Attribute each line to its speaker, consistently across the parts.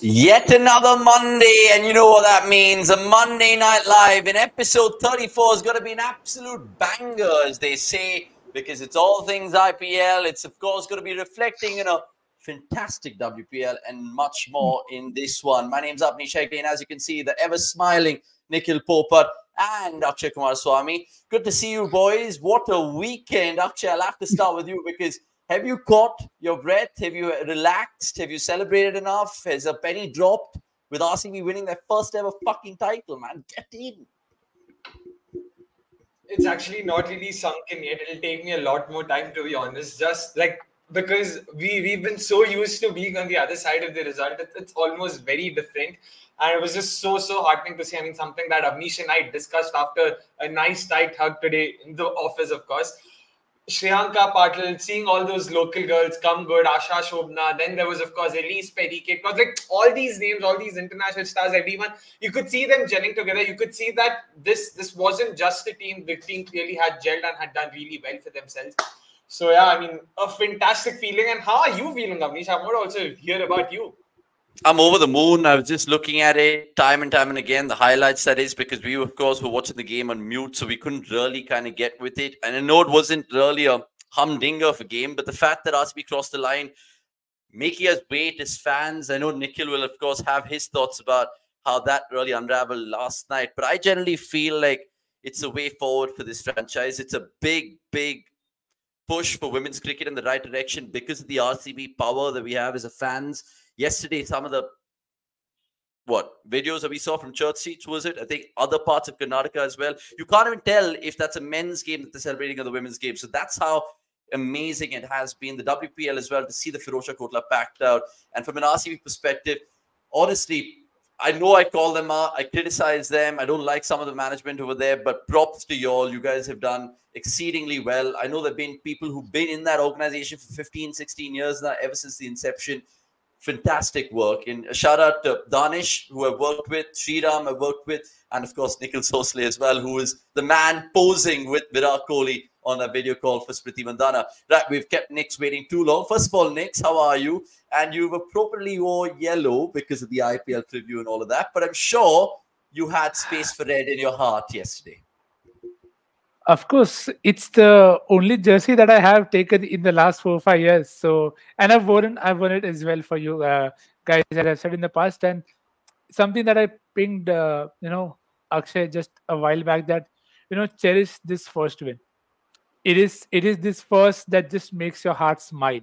Speaker 1: Yet another Monday, and you know what that means. A Monday Night Live in episode 34 is going to be an absolute banger, as they say, because it's all things IPL. It's, of course, going to be reflecting, you know, fantastic WPL and much more in this one. My name's Avnish Hegde, and as you can see, the ever smiling Nikhil Popat and Akshay Kumar Swami. Good to see you, boys. What a weekend. Akshay, I'll have to start with you because have you caught your breath? Have you relaxed? Have you celebrated enough? Has a penny dropped with RCB winning their first ever fucking title, man? Get in.
Speaker 2: It's actually not really sunk in yet. It'll take me a lot more time to be honest. Just like because we we've been so used to being on the other side of the result, it's, almost very different. And it was just so so heartening to see. I mean, something that Avnish and I discussed after a nice tight hug today in the office, of course Shriyanka Patil, seeing all those local girls come good, Asha Shobna. Then there was, of course, Elise Perike. Because like all these names, all these international stars, everyone, you could see them gelling together. You could see that this this wasn't just a team. The team clearly had gelled and had done really well for themselves. So yeah, I mean, a fantastic feeling. And how are you feeling, Avnish? I want to also hear about you.
Speaker 1: I'm over the moon. I was just looking at it time and time and again, the highlights that is, because we, of course, were watching the game on mute, so we couldn't really kind of get with it. And I know it wasn't really a humdinger of a game, but the fact that RCB crossed the line, making us wait as fans, I know Nikhil will, of course, have his thoughts about how that really unraveled last night. But I generally feel like it's a way forward for this franchise. It's a big, big push for women's cricket in the right direction because of the RCB power that we have as a fans yesterday some of the what videos that we saw from church seats was it? I think other parts of Karnataka as well. You can't even tell if that's a men's game that they're celebrating or the women's game. So that's how amazing it has been. The WPL as well to see the Firozshah Kotla packed out. And from an RCB perspective, honestly, I know I call them out, I criticize them. I don't like some of the management over there, but props to you all. You guys have done exceedingly well. I know there have been people who've been in that organization for 15, 16 years now, ever since the inception fantastic work. And a shout out to Danish, who I've worked with, Sriram, I've worked with, and of course, Nikhil Sosale as well, who is the man posing with Virat Kohli on a video call for Smriti Mandhana. Right, we've kept Nix waiting too long. First of all, Nix, how are you? And you've appropriately wore yellow because of the IPL preview and all of that, but I'm sure you had space for red in your heart yesterday.
Speaker 3: Of course, it's the only jersey that I have taken in the last four or five years. So, and I've worn, I've worn it as well for you uh, guys, as I've said in the past. And something that I pinged, uh, you know, Akshay just a while back that, you know, cherish this first win. It is, it is this first that just makes your heart smile.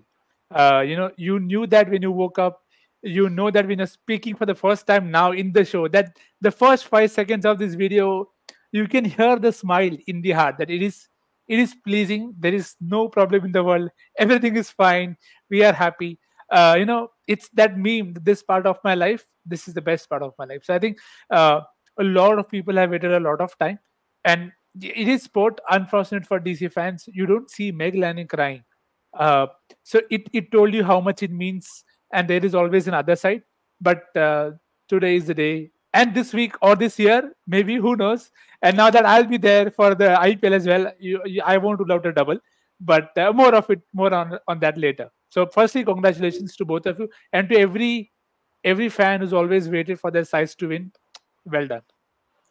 Speaker 3: Uh, you know, you knew that when you woke up, you know that when you're speaking for the first time now in the show, that the first five seconds of this video you can hear the smile in the heart that it is it is pleasing. There is no problem in the world. Everything is fine. We are happy. Uh, you know it's that meme this part of my life this is the best part of my life. So i think uh, a lot of people have waited a lot of time. And it is sport unfortunate for dc fans. You don't see meg lanning crying. Uh, so it, it told you how much it means. And there is always another side. But uh, today is the day and this week or this year, maybe who knows. And now that I'll be there for the IPL as well, you, you, I won't rule out a double, but uh, more of it, more on on that later. So, firstly, congratulations to both of you and to every every fan who's always waited for their sides to win. Well done.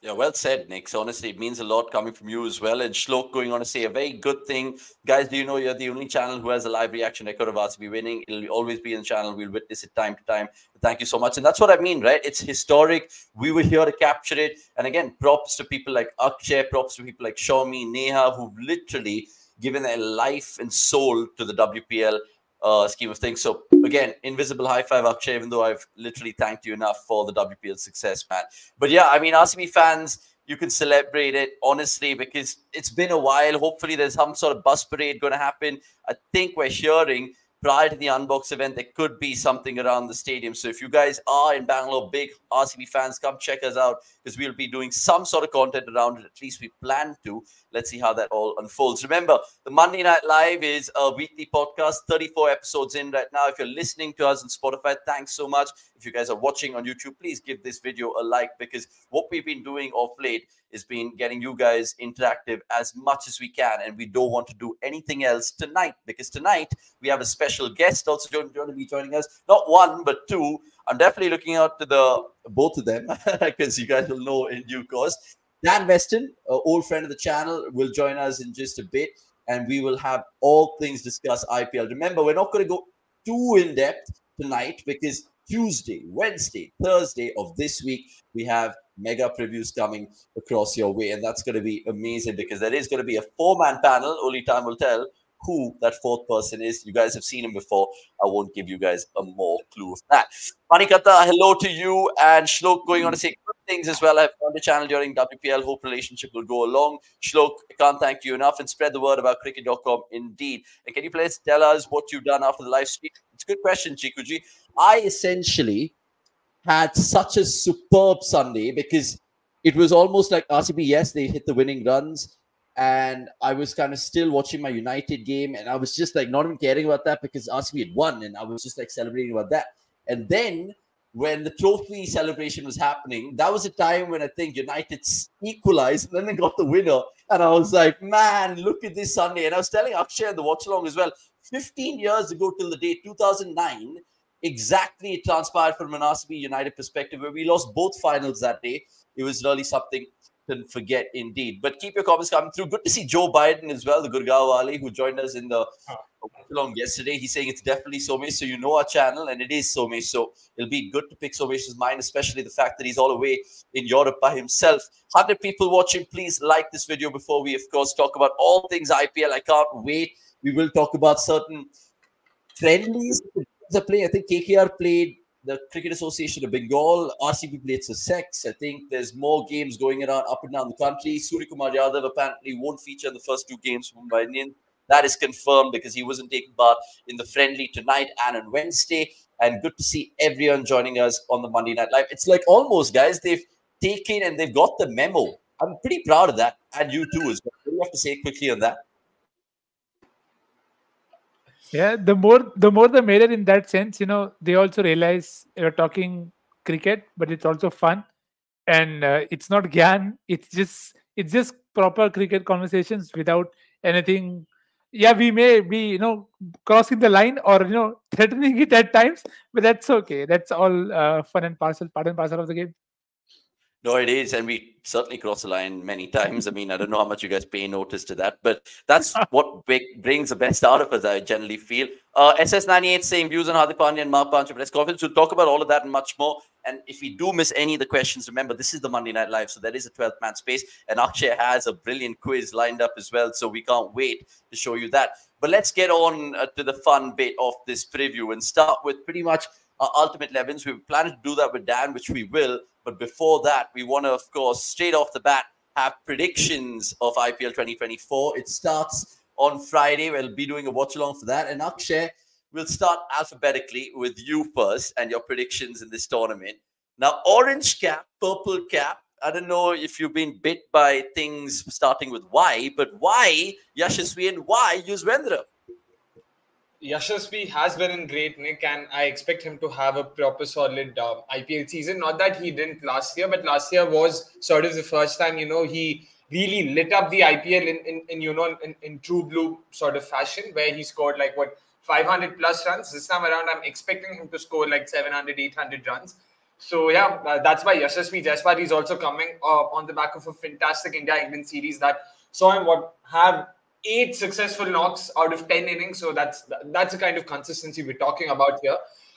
Speaker 1: Yeah, well said, Nick. honestly, it means a lot coming from you as well. And Shlok going on to say a very good thing. Guys, do you know you're the only channel who has a live reaction record of RCB winning? It'll always be in the channel. We'll witness it time to time. Thank you so much. And that's what I mean, right? It's historic. We were here to capture it. And again, props to people like Akshay, props to people like Shomi, Neha, who've literally given their life and soul to the WPL uh, scheme of things. So again, invisible high five, Akshay, even though I've literally thanked you enough for the WPL success, man. But yeah, I mean, RCB fans, you can celebrate it honestly because it's been a while. Hopefully, there's some sort of bus parade going to happen. I think we're hearing prior to the unbox event, there could be something around the stadium. So if you guys are in Bangalore, big RCB fans, come check us out because we'll be doing some sort of content around it. At least we plan to. Let's see how that all unfolds. Remember, the Monday Night Live is a weekly podcast, 34 episodes in right now. If you're listening to us on Spotify, thanks so much. If you guys are watching on YouTube, please give this video a like because what we've been doing off late is been getting you guys interactive as much as we can. And we don't want to do anything else tonight because tonight we have a special guest also going to be joining us. Not one, but two. I'm definitely looking out to the both of them because you guys will know in due course. Dan Weston, an old friend of the channel, will join us in just a bit, and we will have all things discuss IPL. Remember, we're not going to go too in depth tonight because Tuesday, Wednesday, Thursday of this week, we have mega previews coming across your way. And that's going to be amazing because there is going to be a four man panel. Only time will tell who that fourth person is. You guys have seen him before. I won't give you guys a more clue of that. Manikata, hello to you. And Shlok going on to say good things as well. I've on the channel during WPL. Hope relationship will go along. Shlok, I can't thank you enough and spread the word about cricket.com indeed. And can you please tell us what you've done after the live stream? It's a good question, Chikuji. I essentially had such a superb Sunday because it was almost like RCB, yes, they hit the winning runs and I was kind of still watching my United game, and I was just like not even caring about that because RCB had won, and I was just like celebrating about that. And then when the trophy celebration was happening, that was a time when I think United equalized, and then they got the winner, and I was like, man, look at this Sunday. And I was telling Akshay the watch along as well. 15 years ago till the day 2009, exactly it transpired from an RCB United perspective, where we lost both finals that day. It was really something to forget indeed. But keep your comments coming through. Good to see Joe Biden as well, the Gurgaon Wali, who joined us in the oh. along yesterday. He's saying it's definitely Somesh. So you know our channel, and it is Somesh. So it'll be good to pick Somesh's mind, especially the fact that he's all the way in Europe by himself. 100 people watching. Please like this video before we, of course, talk about all things IPL. I can't wait. We will talk about certain friendlies that play. I think KKR played the Cricket Association of Bengal, RCB played Sussex. I think there's more games going around up and down the country. Surya Kumar Yadav apparently won't feature in the first two games from Mumbai. That is confirmed because he wasn't taking part in the friendly tonight and on Wednesday. And good to see everyone joining us on the Monday Night Live. It's like almost, guys, they've taken and they've got the memo. I'm pretty proud of that. And you too as well. What do you have to say quickly on that?
Speaker 3: Yeah, the more the more the merrier in that sense. You know, they also realize you're talking cricket, but it's also fun, and uh, it's not gyan. It's just it's just proper cricket conversations without anything. Yeah, we may be you know crossing the line or you know threatening it at times, but that's okay. That's all uh, fun and parcel, part and parcel of the game.
Speaker 1: No, it is. And we certainly cross the line many times. I mean, I don't know how much you guys pay notice to that, but that's what brings the best out of us, I generally feel. Uh, SS98 saying views on Hardik Pandya and Mark Boucher press conference. We'll talk about all of that and much more. And if we do miss any of the questions, remember, this is the Monday Night Live. So there is a 12th man space. And Akshay has a brilliant quiz lined up as well. So we can't wait to show you that. But let's get on uh, to the fun bit of this preview and start with pretty much our ultimate 11s. We planning to do that with Dan, which we will. But before that, we want to, of course, straight off the bat, have predictions of IPL 2024. It starts on Friday. We'll be doing a watch along for that. And Akshay, we'll start alphabetically with you first and your predictions in this tournament. Now, orange cap, purple cap. I don't know if you've been bit by things starting with Y, but why Yashasvi and why Yuzvendra?
Speaker 2: Yashasvi has been in great nick, and I expect him to have a proper solid uh, IPL season. Not that he didn't last year, but last year was sort of the first time you know he really lit up the IPL in, in, in you know in, in true blue sort of fashion, where he scored like what 500 plus runs. This time around, I'm expecting him to score like 700, 800 runs. So yeah, uh, that's why Yashasvi Jaiswal is also coming uh, on the back of a fantastic India England series that saw him what have eight successful knocks out of 10 innings. So that's that's the kind of consistency we're talking about here.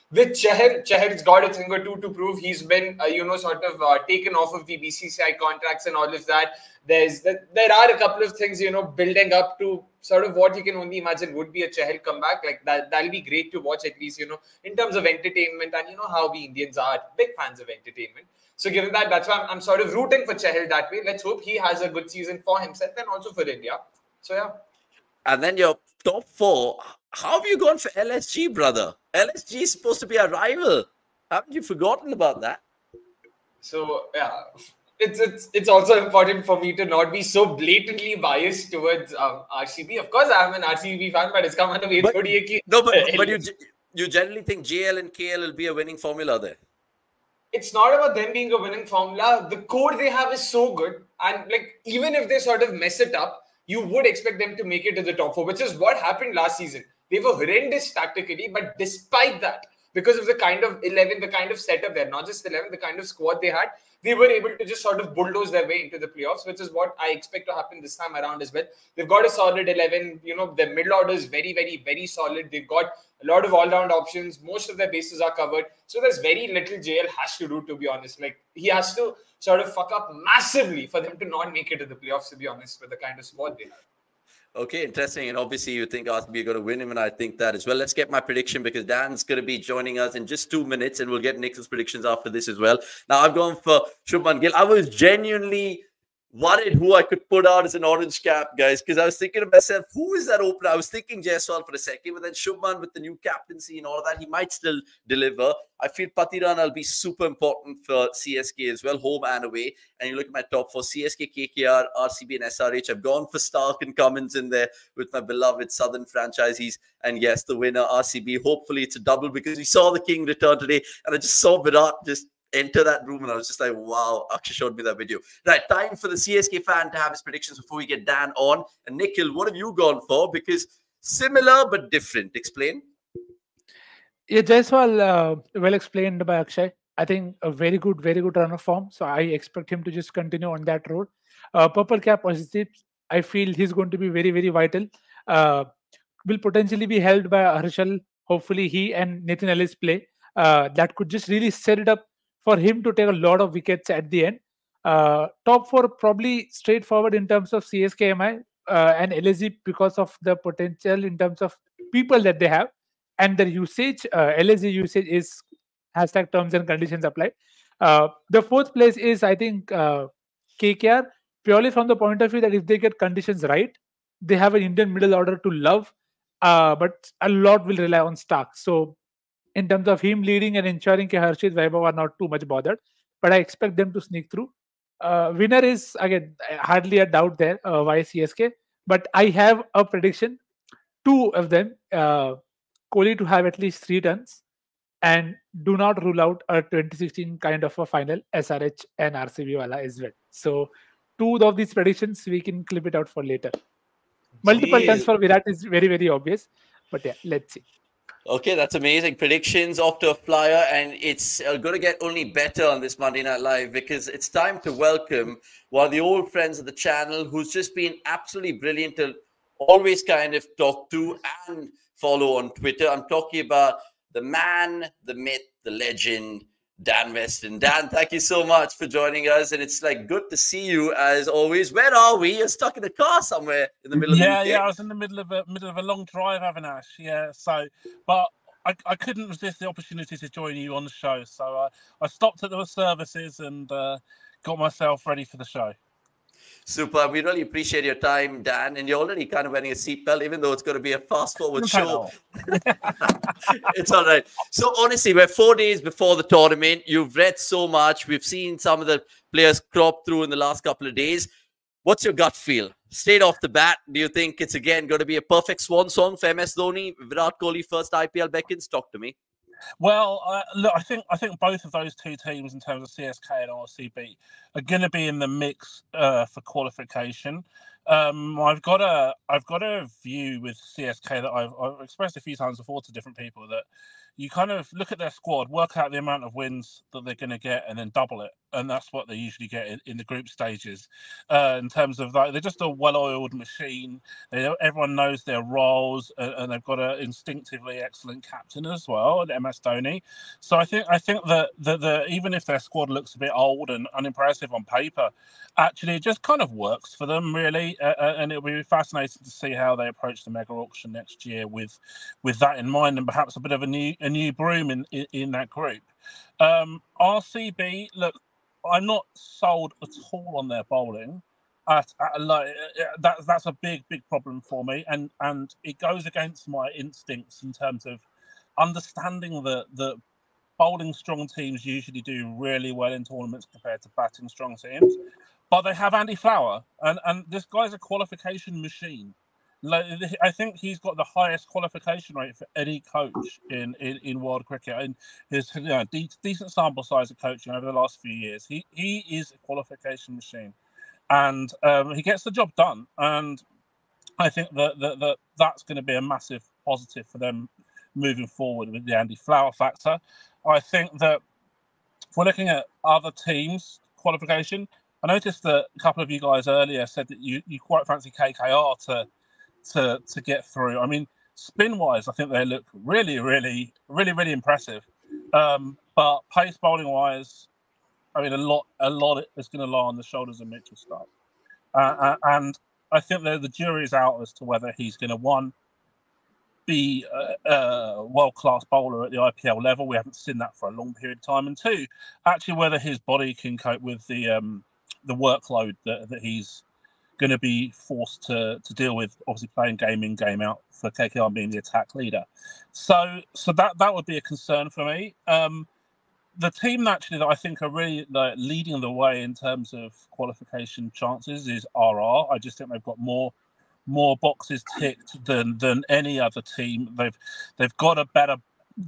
Speaker 2: With Chahal, Chahal's got a thing or two to prove. He's been, uh, you know, sort of uh, taken off of the BCCI contracts and all of that. There's there are a couple of things, you know, building up to sort of what you can only imagine would be a Chahal comeback. Like that, that'll be great to watch at least, you know, in terms of entertainment and you know how we Indians are big fans of entertainment. So given that, that's why I'm, I'm sort of rooting for Chahal that way. Let's hope he has a good season for himself and also for India. So yeah.
Speaker 1: And then your top four. How have you gone for LSG, brother? LSG is supposed to be a rival. Haven't you forgotten about that?
Speaker 2: So yeah, it's it's it's also important for me to not be so blatantly biased towards um, RCB. Of course, I'm an RCB fan, but it's come out of
Speaker 1: but, No, but, but you you generally think JL and KL will be a winning formula there.
Speaker 2: It's not about them being a winning formula. The core they have is so good, and like even if they sort of mess it up, you would expect them to make it to the top four, which is what happened last season. They were horrendous tactically, but despite that, because of the kind of 11, the kind of setup there, not just 11, the kind of squad they had, they were able to just sort of bulldoze their way into the playoffs, which is what I expect to happen this time around as well. They've got a solid 11. You know, their middle order is very, very, very solid. They've got a lot of all-round options. Most of their bases are covered. So there's very little JL has to do, to be honest. Like he has to sort of fuck up massively for them to not make it to the playoffs, to be honest, with the kind of squad they have.
Speaker 1: Okay, interesting. And obviously, you think RCB are going to win him, and I think that as well. Let's get my prediction because Dan's going to be joining us in just two minutes, and we'll get Nick's predictions after this as well. Now, I've gone for Shubman Gill. I was genuinely worried who I could put out as an orange cap, guys, because I was thinking to myself, who is that opener? I was thinking Jaiswal for a second, but then Shubman with the new captaincy and all of that, he might still deliver. I feel Pathiran will be super important for CSK as well, home and away. And you look at my top four CSK, KKR, RCB, and SRH. I've gone for Starc and Cummins in there with my beloved Southern franchisees. And yes, the winner, RCB. Hopefully, it's a double because we saw the King return today, and I just saw Virat just enter that room and I was just like, wow, Akshay showed me that video. Right, time for the CSK fan to have his predictions before we get Dan on. And Nikhil, what have you gone for? Because similar but different. Explain.
Speaker 3: Yeah, Jaiswal, uh, well explained by Akshay. I think a very good, very good run of form. So I expect him to just continue on that road. Uh, purple cap positive. I feel he's going to be very, very vital. Uh, will potentially be held by Harshal. Hopefully, he and Nathan Ellis play. Uh, that could just really set it up for him to take a lot of wickets at the end. Uh, top four probably straightforward in terms of CSKMI uh, and LSG because of the potential in terms of people that they have and their usage. Uh, LSG usage is hashtag terms and conditions apply. Uh, the fourth place is I think uh, KKR purely from the point of view that if they get conditions right, they have an Indian middle order to love, uh, but a lot will rely on Starc. So in terms of him leading and ensuring that Harshit Vaibhav are not too much bothered. But I expect them to sneak through. Uh, winner is again hardly a doubt there. Uh, why CSK? But I have a prediction: two of them, uh, Kohli to have at least three tons, and do not rule out a 2016 kind of a final SRH and RCB wala as well. So two of these predictions we can clip it out for later. Multiple Jeez. tons for Virat is very very obvious, but yeah, let's see.
Speaker 1: Okay, that's amazing. Predictions off to a flyer, and it's uh, going to get only better on this Monday Night Live because it's time to welcome one of the old friends of the channel who's just been absolutely brilliant to always kind of talk to and follow on Twitter. I'm talking about the man, the myth, the legend, Dan Weston. Dan, thank you so much for joining us. And it's like good to see you as always. Where are we? You're stuck in a car somewhere in the middle of
Speaker 4: yeah, the Yeah, I was in the middle of a middle of a long drive, Avinash. Yeah. So but I, I couldn't resist the opportunity to join you on the show. So uh, I stopped at the services and uh, got myself ready for the show.
Speaker 1: Super. We really appreciate your time, Dan. And you're already kind of wearing a seatbelt, even though it's going to be a fast forward show. it's all right. So, honestly, we're four days before the tournament. You've read so much. We've seen some of the players crop through in the last couple of days. What's your gut feel? Straight off the bat, do you think it's again going to be a perfect swan song for MS Dhoni? Virat Kohli first IPL beckons? Talk to me.
Speaker 4: Well, uh, look, I think I think both of those two teams, in terms of CSK and RCB, are going to be in the mix uh, for qualification. Um, I've got a I've got a view with CSK that I've, I've expressed a few times before to different people that you kind of look at their squad, work out the amount of wins that they're going to get, and then double it. And that's what they usually get in, in the group stages. Uh, in terms of like, they're just a well-oiled machine. They, everyone knows their roles, and, and they've got an instinctively excellent captain as well, MS Dhoni. So I think I think that the, the even if their squad looks a bit old and unimpressive on paper, actually it just kind of works for them really. Uh, and it'll be fascinating to see how they approach the mega auction next year with with that in mind, and perhaps a bit of a new a new broom in, in, in that group. Um, RCB, look, I'm not sold at all on their bowling. At, at like that, that's a big, big problem for me, and and it goes against my instincts in terms of understanding that the bowling strong teams usually do really well in tournaments compared to batting strong teams. But they have Andy Flower, and and this guy's a qualification machine. Like, I think he's got the highest qualification rate for any coach in, in, in world cricket, and his you know, de- decent sample size of coaching over the last few years. He he is a qualification machine, and um, he gets the job done. And I think that that, that that's going to be a massive positive for them moving forward with the Andy Flower factor. I think that if we're looking at other teams' qualification, I noticed that a couple of you guys earlier said that you, you quite fancy KKR to to to get through. I mean, spin wise, I think they look really, really, really, really impressive. Um, but pace bowling wise, I mean, a lot, a lot is going to lie on the shoulders of Mitchell Starc, uh, uh, and I think that the jury's out as to whether he's going to one be a, a world class bowler at the IPL level. We haven't seen that for a long period of time, and two, actually whether his body can cope with the um, the workload that, that he's going to be forced to to deal with. Obviously, playing game in game out for KKR being the attack leader. So so that that would be a concern for me. Um, the team actually that I think are really like, leading the way in terms of qualification chances is RR. I just think they've got more more boxes ticked than than any other team. They've they've got a better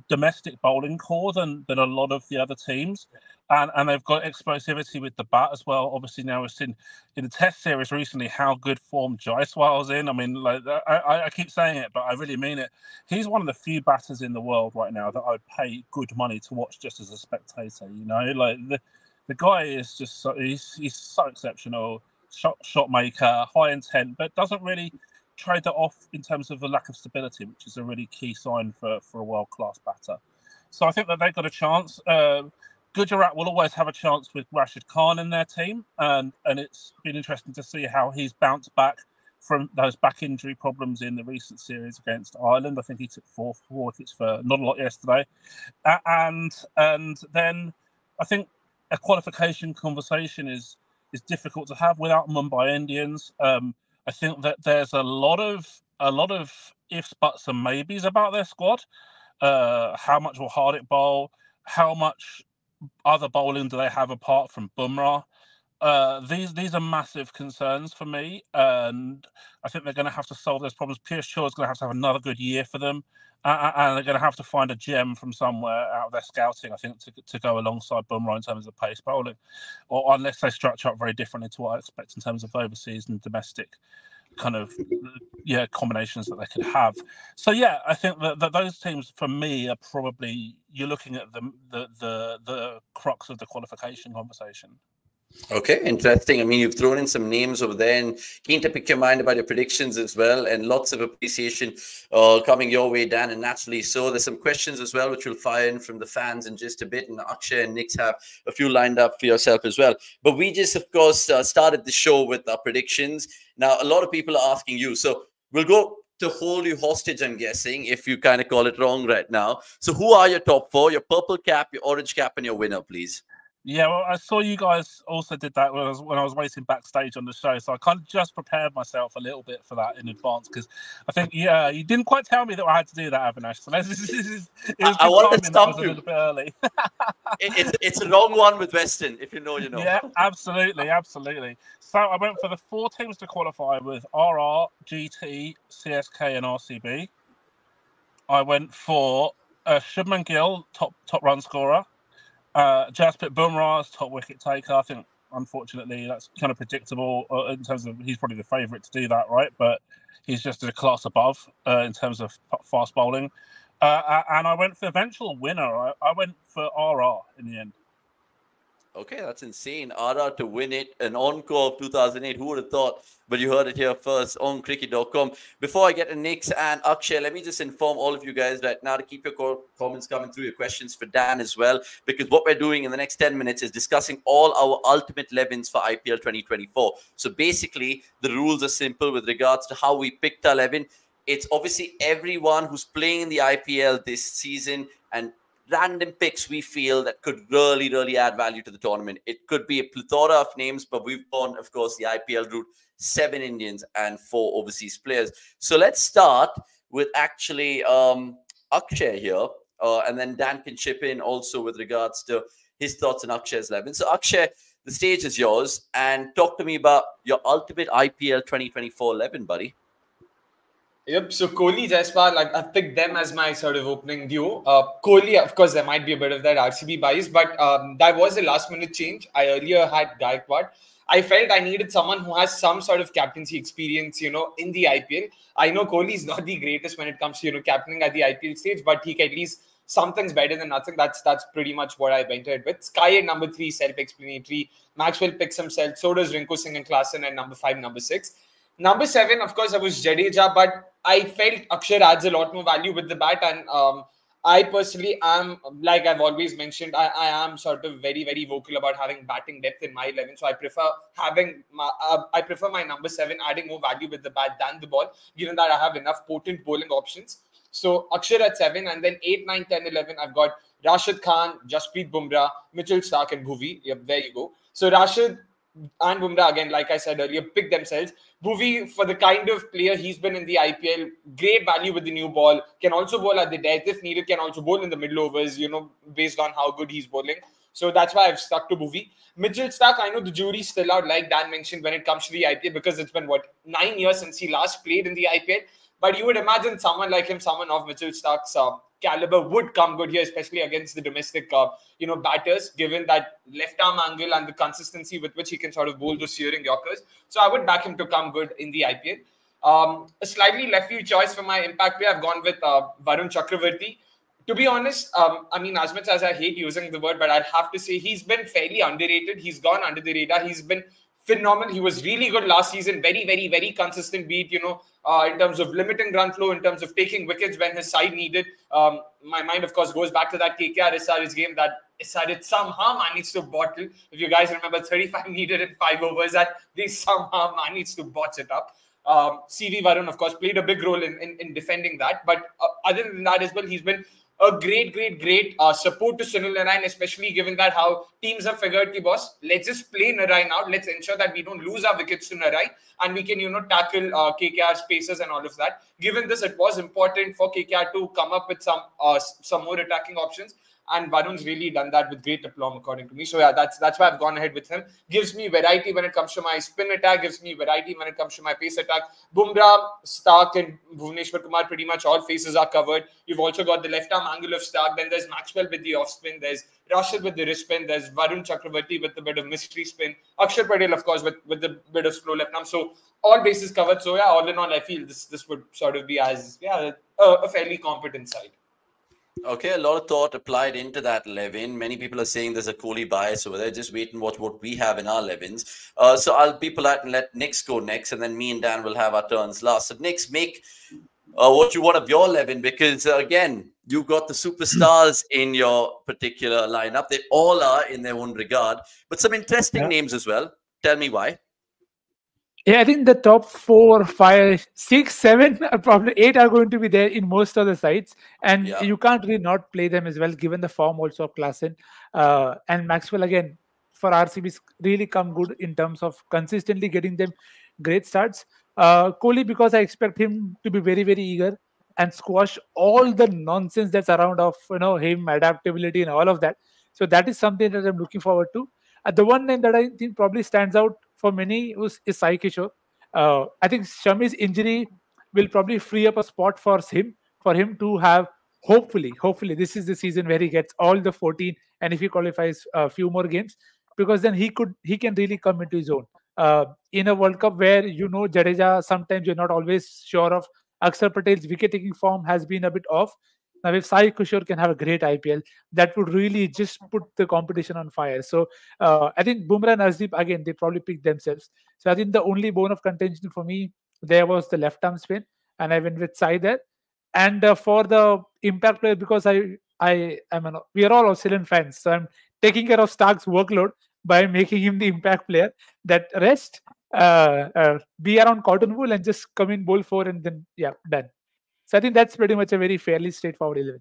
Speaker 4: domestic bowling core than than a lot of the other teams and and they've got explosivity with the bat as well. Obviously, now we've seen in the Test series recently how good form Jaiswal's in. I mean, like I, I keep saying it, but I really mean it. He's one of the few batters in the world right now that I'd pay good money to watch just as a spectator. You know, like the the guy is just so, he's he's so exceptional, shot shot maker, high intent, but doesn't really trade that off in terms of the lack of stability, which is a really key sign for for a world class batter. So I think that they've got a chance. Uh, Gujarat will always have a chance with Rashid Khan in their team, and and it's been interesting to see how he's bounced back from those back injury problems in the recent series against Ireland. I think he took four wickets for not a lot yesterday, uh, and and then I think a qualification conversation is is difficult to have without Mumbai Indians. Um, I think that there's a lot of a lot of ifs, buts, and maybes about their squad. Uh, how much will Hardik bowl? How much other bowling do they have apart from Bumrah? Uh, these these are massive concerns for me, and I think they're going to have to solve those problems. Piyush Chawla is going to have to have another good year for them, uh, and they're going to have to find a gem from somewhere out of their scouting. I think to, to go alongside Bumrah in terms of pace bowling, or unless they structure up very differently to what I expect in terms of overseas and domestic kind of yeah combinations that they could have. So yeah, I think that, that those teams for me are probably you're looking at the the the, the crux of the qualification conversation.
Speaker 1: Okay, interesting. I mean, you've thrown in some names over there, and keen to pick your mind about your predictions as well, and lots of appreciation uh, coming your way, Dan, and naturally so. There's some questions as well, which we'll fire in from the fans in just a bit, and Akshay and Nix have a few lined up for yourself as well. But we just, of course, uh, started the show with our predictions. Now, a lot of people are asking you, so we'll go to hold you hostage, I'm guessing, if you kind of call it wrong right now. So, who are your top four? Your purple cap, your orange cap, and your winner, please.
Speaker 4: Yeah, well, I saw you guys also did that when I was when I was waiting backstage on the show, so I kind of just prepared myself a little bit for that in advance because I think yeah, you didn't quite tell me that I had to do that, Avinash. So this is,
Speaker 1: I, I wanted to stop you
Speaker 4: a little bit early.
Speaker 1: it, it's it's a wrong one with Weston, if you know, you know.
Speaker 4: Yeah, absolutely, absolutely. So I went for the four teams to qualify with RR, GT, CSK, and RCB. I went for uh, Shubman Gill, top top run scorer. Uh, Jasprit Bumrah's top wicket taker. I think, unfortunately, that's kind of predictable uh, in terms of he's probably the favourite to do that, right? But he's just a class above uh, in terms of fast bowling. Uh, and I went for eventual winner. I, I went for RR in the end.
Speaker 1: Okay, that's insane. RR to win it, an encore of 2008. Who would have thought? But you heard it here first on cricket.com. Before I get to Nix and Akshay, let me just inform all of you guys right now to keep your comments coming through, your questions for Dan as well, because what we're doing in the next 10 minutes is discussing all our ultimate 11s for IPL 2024. So basically, the rules are simple with regards to how we picked our 11. It's obviously everyone who's playing in the IPL this season and random picks we feel that could really, really add value to the tournament. It could be a plethora of names, but we've gone, of course, the IPL route seven Indians and four overseas players. So let's start with actually um, Akshay here, uh, and then Dan can chip in also with regards to his thoughts on Akshay's 11. So, Akshay, the stage is yours, and talk to me about your ultimate IPL 2024 11, buddy.
Speaker 2: Yep. So Kohli, Jaiswal, like I've picked them as my sort of opening duo. Uh, Kohli, of course, there might be a bit of that RCB bias, but um, that was a last minute change. I earlier had Gaikwad. I felt I needed someone who has some sort of captaincy experience, you know, in the IPL. I know Kohli is not the greatest when it comes to, you know, captaining at the IPL stage, but he can at least something's better than nothing. That's that's pretty much what I went ahead with. Sky at number three, self-explanatory. Maxwell picks himself. So does Rinku Singh and Klaasen at number five, number six. Number seven, of course, I was Jadeja, but I felt Akshar adds a lot more value with the bat, and um, I personally am, like I've always mentioned, I, I am sort of very, very vocal about having batting depth in my 11. So I prefer having, my, uh, I prefer my number seven adding more value with the bat than the ball, given that I have enough potent bowling options. So Akshar at seven, and then 8, 9, 10, 11, I've got Rashid Khan, Jasprit Bumrah, Mitchell Starc, and Bhuvi. Yep, there you go. So Rashid and Bumrah, again, like I said earlier, pick themselves. Bhuvi, for the kind of player he's been in the IPL, great value with the new ball, can also bowl at the death if needed, can also bowl in the middle overs, you know, based on how good he's bowling. So that's why I've stuck to Bhuvi. Mitchell Starc, I know the jury's still out, like Dan mentioned, when it comes to the IPL, because it's been, what, nine years since he last played in the IPL. But you would imagine someone like him, someone of Mitchell Starc's uh, caliber, would come good here, especially against the domestic, uh, you know, batters. Given that left arm angle and the consistency with which he can sort of bowl those searing yorkers, so I would back him to come good in the IPL. Um, a slightly left field choice for my impact player. I've gone with uh, Varun Chakravarti. To be honest, um, I mean, as much as I hate using the word, but I'd have to say he's been fairly underrated. He's gone under the radar. He's been phenomenal. He was really good last season. Very, very, very consistent beat, you know, uh, in terms of limiting run flow, in terms of taking wickets when his side needed. Um, my mind, of course, goes back to that KKR SRH game that decided somehow managed to bottle. If you guys remember, 35 needed in five overs, that they somehow managed to botch it up. Um, CV Varun, of course, played a big role in, in, in defending that. But uh, other than that as well, he's been a great, great, great uh, support to Sunil Narine, especially given that how teams have figured, ki boss, let's just play Narine out. Let's ensure that we don't lose our wickets to Narine and we can, you know, tackle uh, KKR spaces and all of that. Given this, it was important for KKR to come up with some uh, some more attacking options and Varun's really done that with great aplomb, according to me. So yeah, that's that's why I've gone ahead with him. Gives me variety when it comes to my spin attack. Gives me variety when it comes to my pace attack. Bumrah, Starc, and Bhuvneshwar Kumar pretty much all faces are covered. You've also got the left arm angle of Starc. Then there's Maxwell with the off spin. There's Rashid with the wrist spin. There's Varun Chakravarti with a bit of mystery spin. Akshar Patel, of course, with with the bit of slow left arm. So all bases covered. So yeah, all in all, I feel this this would sort of be as yeah a, a fairly competent side.
Speaker 1: Okay, a lot of thought applied into that 11. Many people are saying there's a Kohli bias over there. Just wait and watch what we have in our 11s. Uh, so I'll be polite and let Nix go next, and then me and Dan will have our turns last. So Nix, make uh, what you want of your 11 because, uh, again, you've got the superstars in your particular lineup. They all are in their own regard, but some interesting yeah. names as well. Tell me why.
Speaker 3: Yeah, I think the top four, five, six, seven, probably eight are going to be there in most of the sites, and yeah. you can't really not play them as well, given the form also of Klaasen uh, and Maxwell. Again, for RCBs, really come good in terms of consistently getting them great starts. Uh, Kohli, because I expect him to be very, very eager and squash all the nonsense that's around of you know him, adaptability, and all of that. So that is something that I'm looking forward to. Uh, the one name that I think probably stands out for many was is Sai Kishore. Uh, I think Shami's injury will probably free up a spot for him for him to have hopefully hopefully this is the season where he gets all the 14 and if he qualifies a few more games because then he could he can really come into his own uh, in a world cup where you know jadeja sometimes you're not always sure of Akshar Patel's wicket taking form has been a bit off now, if Sai Kishore can have a great IPL, that would really just put the competition on fire. So uh, I think Bumrah and Arshdeep, again, they probably pick themselves. So I think the only bone of contention for me there was the left arm spin, and I went with Sai there. And uh, for the impact player, because I I am an, we are all Australian fans, so I'm taking care of Starc's workload by making him the impact player. That rest, uh, uh, be around cotton wool and just come in bowl four and then yeah, done. So I think that's pretty much a very fairly straightforward 11.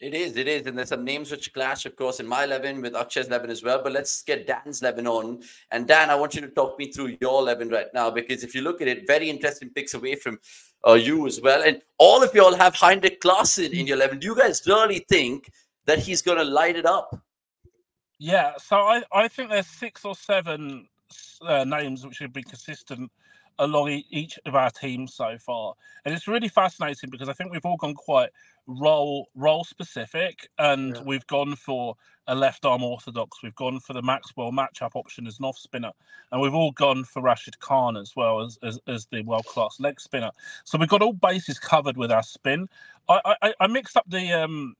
Speaker 1: It is, it is. And there's some names which clash, of course, in my 11 with Akshar's 11 as well. But let's get Dan's 11 on. And Dan, I want you to talk me through your 11 right now because if you look at it, very interesting picks away from uh, you as well. And all of you all have Heinrich Klaasen in your 11. Do you guys really think that he's going to light it up?
Speaker 4: Yeah. So I, I think there's six or seven uh, names which should be consistent along each of our teams so far, and it's really fascinating because I think we've all gone quite role role specific, and
Speaker 3: Yeah.
Speaker 4: we've gone for a left arm orthodox. We've gone for the Maxwell matchup option as an off spinner, and we've all gone for Rashid Khan as well as as, as the world class leg spinner. So we've got all bases covered with our spin. I I, I mixed up the um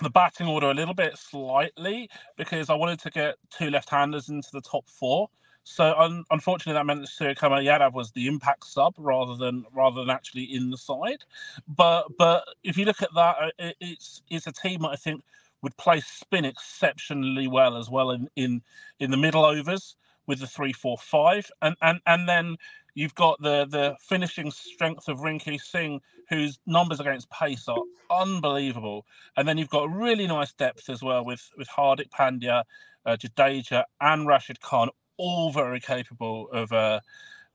Speaker 4: the batting order a little bit slightly because I wanted to get two left-handers into the top four. So un- unfortunately, that meant that Surya Yadav was the impact sub rather than rather than actually in the side. But but if you look at that, uh, it, it's it's a team that I think would play spin exceptionally well as well in in in the middle overs with the three four five, and and and then you've got the the finishing strength of Rinku Singh, whose numbers against pace are unbelievable, and then you've got really nice depth as well with with Hardik Pandya, uh, Jadeja, and Rashid Khan, all very capable of. Uh,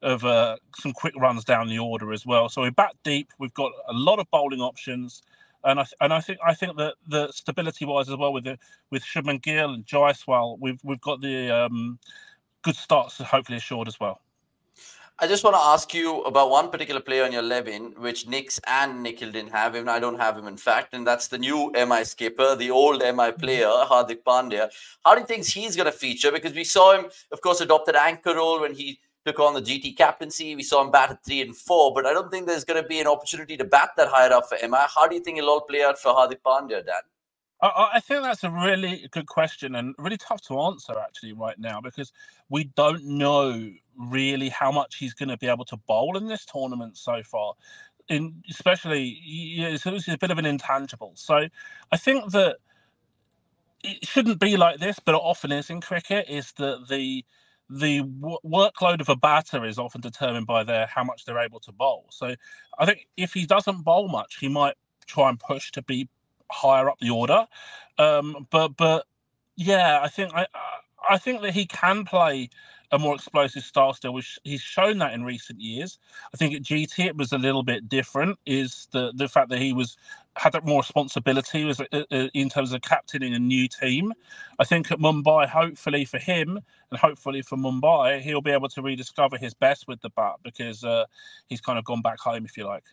Speaker 4: of uh, some quick runs down the order as well. So we're back deep. We've got a lot of bowling options, and I th- and I think I think that the stability wise as well with the with Shubman Gill and Jaiswal, we've we've got the um, good starts hopefully assured as well.
Speaker 1: I just want to ask you about one particular player on your 11, which Nix and Nikhil didn't have him. I don't have him, in fact, and that's the new MI skipper, the old MI mm-hmm. player, Hardik Pandya. How do you think he's going to feature? Because we saw him, of course, adopt adopted anchor role when he took on the GT captaincy. We saw him bat at three and four, but I don't think there's going to be an opportunity to bat that higher up for MI. How do you think it'll all play out for Hardik Pandya, Dan?
Speaker 4: I, I think that's a really good question and really tough to answer actually right now because we don't know really how much he's going to be able to bowl in this tournament so far. In especially, it's a bit of an intangible. So I think that it shouldn't be like this, but it often is in cricket. Is that the the w- workload of a batter is often determined by their how much they're able to bowl. So I think if he doesn't bowl much, he might try and push to be higher up the order. Um, but but yeah, I think I I think that he can play a more explosive style still, which he's shown that in recent years. I think at GT it was a little bit different. Is the the fact that he was had that more responsibility was in terms of captaining a new team. I think at Mumbai, hopefully for him and hopefully for Mumbai, he'll be able to rediscover his best with the bat because uh, he's kind of gone back home, if you like.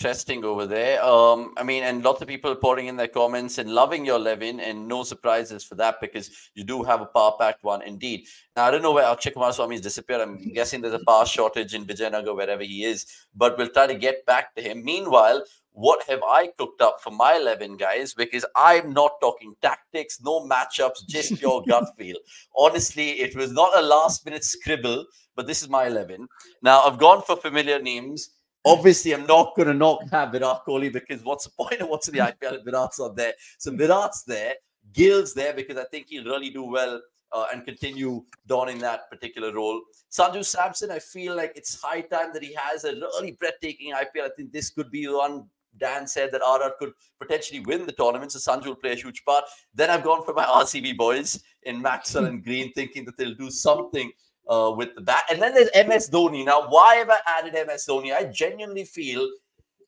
Speaker 1: Interesting over there. Um, I mean, and lots of people pouring in their comments and loving your Levin, and no surprises for that because you do have a power packed one indeed. Now, I don't know where Akshay Kumar Swami has disappeared. I'm guessing there's a power shortage in Vijayanagar, wherever he is, but we'll try to get back to him. Meanwhile, what have I cooked up for my 11 guys? Because I'm not talking tactics, no matchups, just your gut feel. Honestly, it was not a last minute scribble, but this is my 11. Now, I've gone for familiar names. Obviously, I'm not going to not have Virat Kohli because what's the point of watching the IPL if Virat's not there? So Virat's there, Gill's there because I think he'll really do well uh, and continue donning that particular role. Sanju Samson, I feel like it's high time that he has a really breathtaking IPL. I think this could be the one Dan said that RR could potentially win the tournament, so Sanju will play a huge part. Then I've gone for my RCB boys in Maxwell and Green, thinking that they'll do something uh, with the bat. And then there's MS Dhoni. Now, why have I added MS Dhoni? I genuinely feel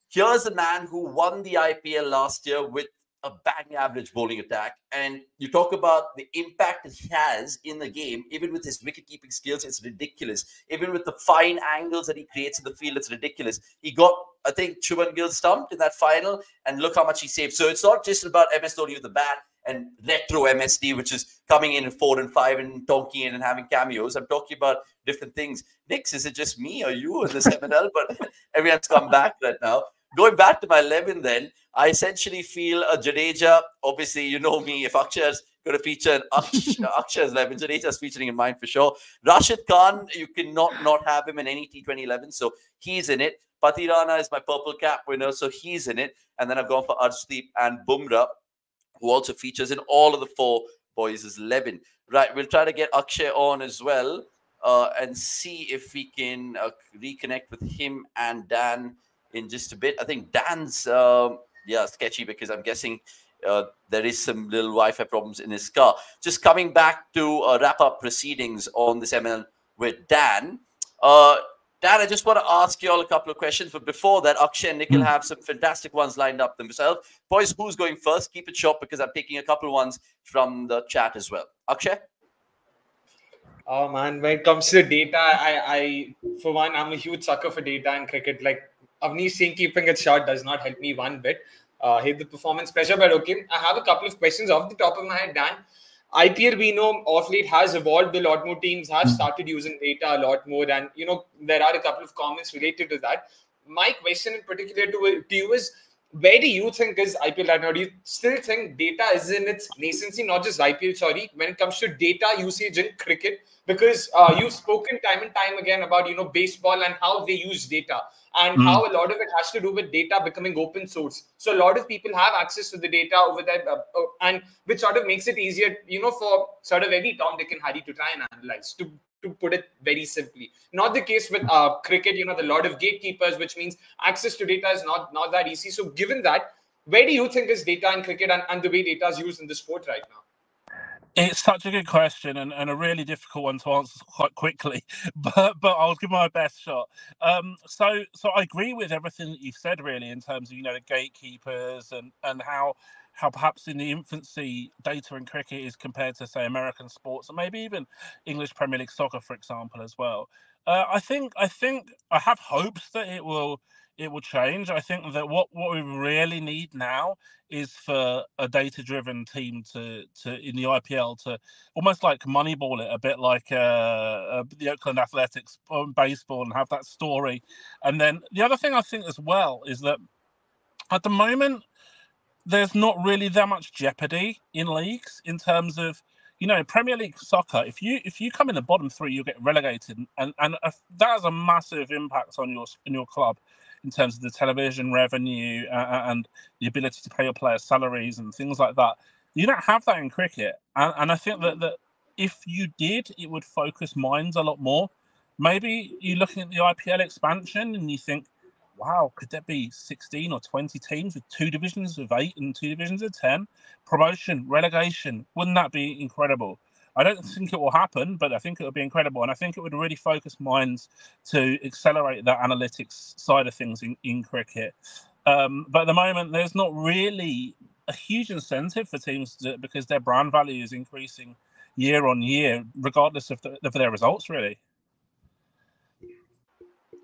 Speaker 1: here's a man who won the IPL last year with a bang average bowling attack. And you talk about the impact that he has in the game, even with his wicket keeping skills, it's ridiculous. Even with the fine angles that he creates in the field, it's ridiculous. He got, I think, Shubman Gill stumped in that final, and look how much he saved. So it's not just about MS Dhoni with the bat and retro MSD, which is coming in at four and five and talking in and having cameos. I'm talking about different things. Nix, is it just me or you in this MNL? But everyone's come back right now. Going back to my 11, then, I essentially feel a Jadeja. Obviously, you know me. If Akshar's going to feature an Aksh, Akshar's 11, Jadeja's featuring in mine for sure. Rashid Khan, you cannot not have him in any T20 11, so he's in it. Pathirana is my purple cap winner, so he's in it. And then I've gone for Arshdeep and Bumrah, who also features in all of the four boys' 11. Right, we'll try to get Akshay on as well uh, and see if we can uh, reconnect with him and Dan in just a bit. I think Dan's uh, yeah sketchy because I'm guessing uh, there is some little Wi-Fi problems in his car. Just coming back to uh, wrap up proceedings on this ML with Dan. Uh, Dan, I just want to ask you all a couple of questions, but before that, Akshay and Nikhil have some fantastic ones lined up themselves. Boys, who's going first? Keep it short because I'm taking a couple of ones from the chat as well. Akshay.
Speaker 2: Oh man, when it comes to data, I, I for one, I'm a huge sucker for data and cricket. Like Avnish Singh keeping it short does not help me one bit. Uh, hate the performance pressure, but okay. I have a couple of questions off the top of my head, Dan. IPL, we know off late has evolved a lot more. Teams have hmm. started using data a lot more, and you know there are a couple of comments related to that. My question in particular to, to you is where do you think is IPL right now? Do you still think data is in its nascency, not just IPL, sorry, when it comes to data usage in cricket? Because uh, you've spoken time and time again about, you know, baseball and how they use data and mm. how a lot of it has to do with data becoming open source. So a lot of people have access to the data over there, uh, uh, and which sort of makes it easier, you know, for sort of any Tom, Dick, and Harry to try and analyze, to to put it very simply. Not the case with uh, cricket. You know, the lot of gatekeepers, which means access to data is not not that easy. So, given that, where do you think is data in cricket and, and the way data is used in the sport right now?
Speaker 4: It's such a good question and, and a really difficult one to answer quite quickly, but but I'll give my best shot. Um, so so I agree with everything that you've said really in terms of you know the gatekeepers and and how how perhaps in the infancy data in cricket is compared to say American sports or maybe even English Premier League soccer, for example, as well. Uh, I think I think I have hopes that it will it will change. I think that what, what we really need now is for a data driven team to to in the IPL to almost like moneyball it a bit like uh, uh, the Oakland Athletics on baseball and have that story. And then the other thing I think as well is that at the moment there's not really that much jeopardy in leagues in terms of you know Premier League soccer. If you if you come in the bottom three, you get relegated, and and that has a massive impact on your in your club in terms of the television revenue uh, and the ability to pay your players salaries and things like that. You don't have that in cricket, and, and I think that that if you did, it would focus minds a lot more. Maybe you're looking at the IPL expansion and you think wow, could there be 16 or 20 teams with two divisions of eight and two divisions of 10? Promotion, relegation, wouldn't that be incredible? I don't think it will happen, but I think it would be incredible. And I think it would really focus minds to accelerate that analytics side of things in, in cricket. Um, but at the moment, there's not really a huge incentive for teams to, because their brand value is increasing year on year, regardless of, the, of their results, really.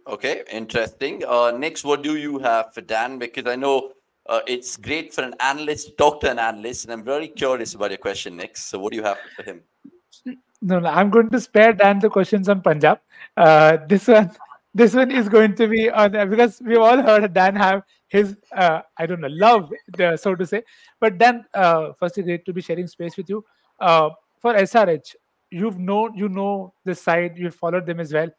Speaker 1: Okay, interesting. Uh, next, what do you have for Dan? Because I know uh, it's great for an analyst to talk to an analyst, and I'm very curious about your question next. So, what do you have for him?
Speaker 3: No, no, I'm going to spare Dan the questions on Punjab. Uh, this one, this one is going to be on because we've all heard Dan have his, uh, I don't know, love, so to say. But Dan, uh, firstly, great to be sharing space with you. Uh, for SRH, you've known, you know the side, you've followed them as well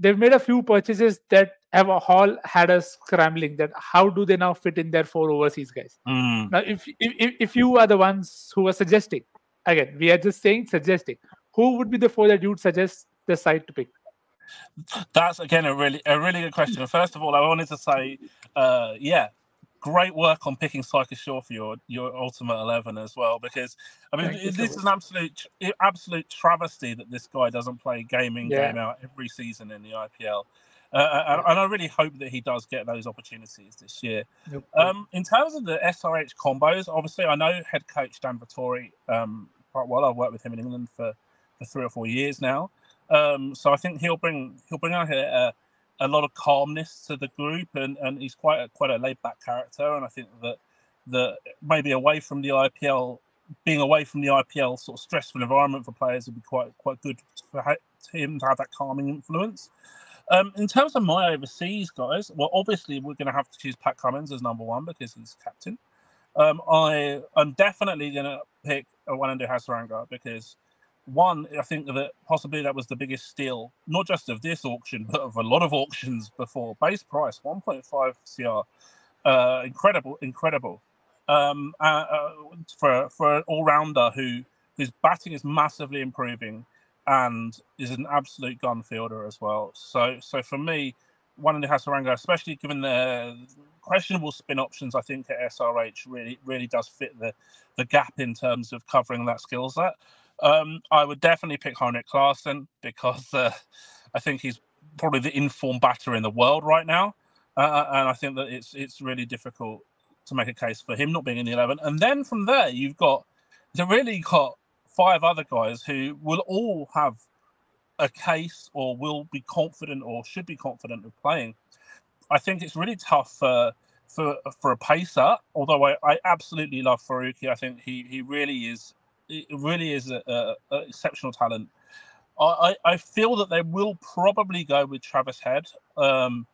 Speaker 3: they've made a few purchases that have all had us scrambling that how do they now fit in their four overseas guys? Mm. now if, if if you are the ones who are suggesting again we are just saying suggesting who would be the four that you would suggest the side to pick?
Speaker 4: That's again a really a really good question. First of all i wanted to say uh yeah great work on picking Saikat Shaw for your your ultimate eleven as well. Because I mean, this is an absolute absolute travesty that this guy doesn't play game in yeah. game out every season in the IPL. Uh, uh, and, I really hope that he does get those opportunities this year. Yep. Um, in terms of the SRH combos, obviously I know head coach Dan Vettori um, quite well. I've worked with him in England for, for three or four years now, um, so I think he'll bring he'll bring out a, a lot of calmness to the group, and, and he's quite a, quite a laid back character. And I think that that maybe away from the IPL, being away from the IPL sort of stressful environment for players would be quite quite good for him to have that calming influence. Um, in terms of my overseas guys, well, obviously we're going to have to choose Pat Cummins as number one because he's captain. Um, I am definitely going to pick Wanindu Hasaranga because one, I think that possibly that was the biggest steal, not just of this auction, but of a lot of auctions before. Base price 1.5 CR, uh, incredible, incredible. Um, uh, uh, for for an all rounder who whose batting is massively improving and is an absolute gun fielder as well. So so for me, Wanindu Hasaranga, especially given the questionable spin options, I think at SRH really really does fit the the gap in terms of covering that skill set. Um, I would definitely pick Heinrich Klaasen because uh, I think he's probably the informed batter in the world right now, uh, uh, and I think that it's it's really difficult to make a case for him not being in the eleven. And then from there, you've got you really got five other guys who will all have a case or will be confident or should be confident of playing. I think it's really tough for for for a pacer. Although I, I absolutely love Faruqi, I think he he really is it really is a, a, a exceptional talent. I, I feel that they will probably go with Travis Head um,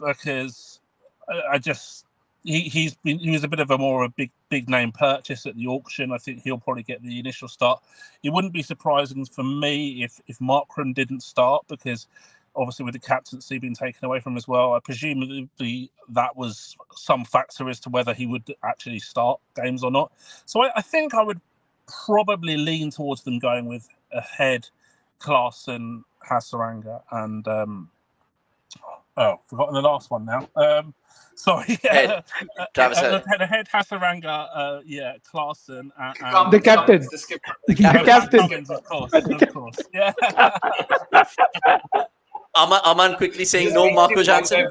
Speaker 4: because I, I just he, he's been he was a bit of a more a big big name purchase at the auction. I think he'll probably get the initial start. It wouldn't be surprising for me if if Markram didn't start because obviously with the captaincy being taken away from as well. I presume that was some factor as to whether he would actually start games or not. So I, I think I would probably lean towards them going with a head Klaasen, Hasaranga, and um, oh, forgotten the last one now. Um, sorry,
Speaker 1: head. Travis
Speaker 4: uh, head. Uh, head Hasaranga, uh, yeah, Klaasen, and,
Speaker 3: and the captain, the, the captain,
Speaker 4: of course, of course, yeah.
Speaker 1: Aman, Aman quickly saying no Marco Jansen.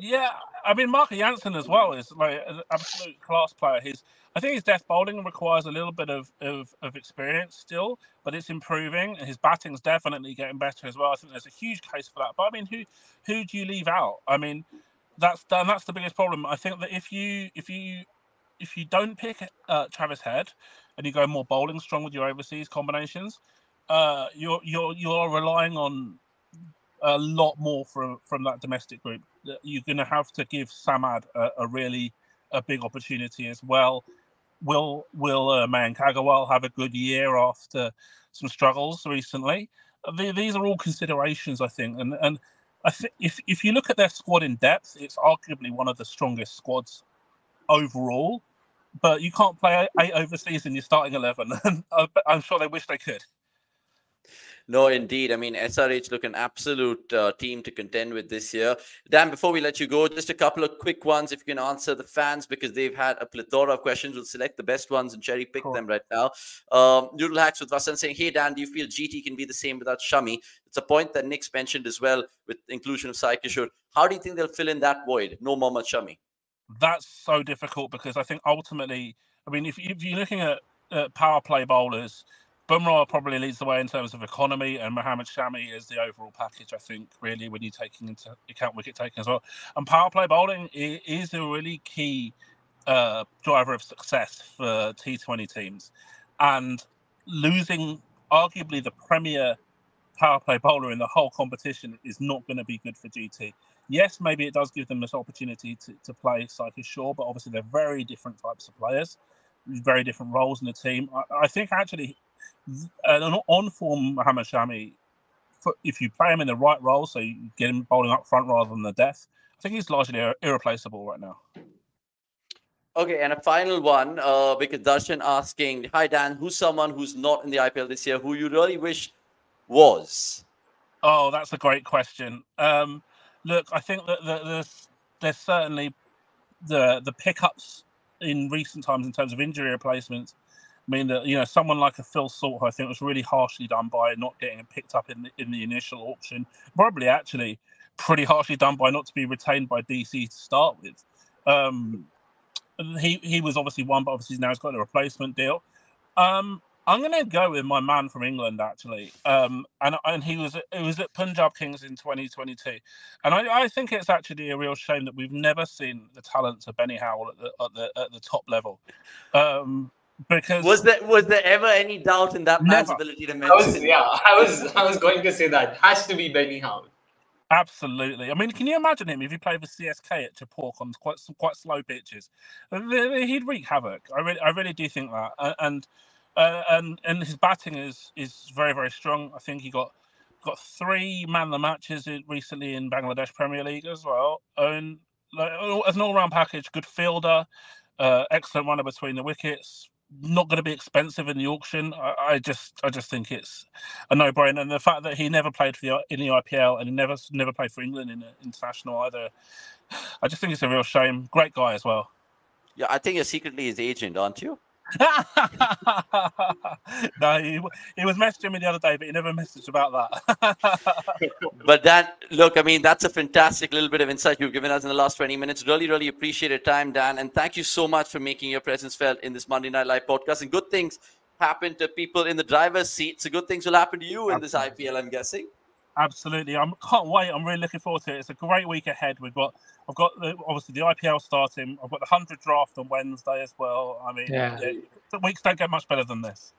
Speaker 4: Yeah, I mean Marco Jansen as well is like an absolute class player. His I think his death bowling requires a little bit of, of, of experience still, but it's improving. And his batting's definitely getting better as well. I think there's a huge case for that. But I mean, who who do you leave out? I mean, that's and that's the biggest problem. I think that if you if you if you don't pick uh, Travis Head and you go more bowling strong with your overseas combinations, uh, you're you're you're relying on a lot more from from that domestic group. You're going to have to give Samad a, a, really a big opportunity as well. Will Will uh, Mayank Agarwal have a good year after some struggles recently? The, these are all considerations, I think, and and I think if if you look at their squad in depth, it's arguably one of the strongest squads overall. But you can't play eight overseas in your starting eleven, and I'm sure they wish they could.
Speaker 1: No, indeed. I mean, SRH look an absolute uh, team to contend with this year. Dan, before we let you go, just a couple of quick ones if you can answer the fans because they've had a plethora of questions. We'll select the best ones and cherry pick cool. them right now. Um, Noodle Hacks with Vasan saying, Hey, Dan, do you feel GT can be the same without Shami? It's a point that Nick's mentioned as well with inclusion of Sai Kishore. How do you think they'll fill in that void? No Mohammad Shami.
Speaker 4: That's so difficult because I think ultimately, I mean, if, if you're looking at uh, power play bowlers, Bumrah probably leads the way in terms of economy, and Mohammad Shami is the overall package. I think really when you're taking into account wicket taking as well, and power play bowling is a really key uh, driver of success for T20 teams, and losing arguably the premier power play bowler in the whole competition is not going to be good for GT. Yes, maybe it does give them this opportunity to, to play Sai Kishore, but obviously they're very different types of players, very different roles in the team. I, I think actually an on form Mohammad Shami, if you play him in the right role, so you get him bowling up front rather than the death, I think he's largely irreplaceable right now.
Speaker 1: Okay, and a final one, uh, because Darshan asking, "Hi Dan, who's someone who's not in the IPL this year who you really wish was?"
Speaker 4: Oh, that's a great question. Um, look, I think that, that there's there's certainly the the pickups in recent times in terms of injury replacements I mean, that you know, someone like a Phil Salt, I think was really harshly done by not getting picked up in the, in the initial auction. Probably actually pretty harshly done by not to be retained by DC to start with. Um, he he was obviously one, but obviously now he's got a replacement deal. Um, I'm going to go with my man from England actually, um, and and he was it was at Punjab Kings in 2022, and I, I think it's actually a real shame that we've never seen the talents of Benny Howell at the at the, at the top level. Um, because
Speaker 1: was there was there ever any doubt in that man's ability to mention?
Speaker 2: I was, yeah, I was I was going to say that has to be Benny Howell.
Speaker 4: Absolutely. I mean, can you imagine him if he played for CSK at Chepauk on quite some quite slow pitches? He'd wreak havoc. I really, I really do think that. And uh, and and his batting is is very very strong. I think he got got three man the matches recently in Bangladesh Premier League as well. And like, as an all round package, good fielder, uh, excellent runner between the wickets, not going to be expensive in the auction. I, I, just I just think it's a no brainer, and the fact that he never played for the in the IPL and he never never played for England in international either, I just think it's a real shame. Great guy as well.
Speaker 1: Yeah, I think you're secretly his agent, aren't you?
Speaker 4: no, he, he was messaging me the other day, but he never messaged about
Speaker 1: that. but that, look, I mean, that's a fantastic little bit of insight you've given us in the last 20 minutes. Really, really appreciate your time, Dan. And thank you so much for making your presence felt in this Monday Night Live podcast. And good things happen to people in the driver's seat, so good things will happen to you in this IPL, I'm guessing.
Speaker 4: Absolutely, I can't wait. I'm really looking forward to it. It's a great week ahead. We've got, I've got the, obviously the IPL starting. I've got the hundred draft on Wednesday as well. I mean,
Speaker 3: Yeah.
Speaker 4: yeah, the weeks don't get much better than this.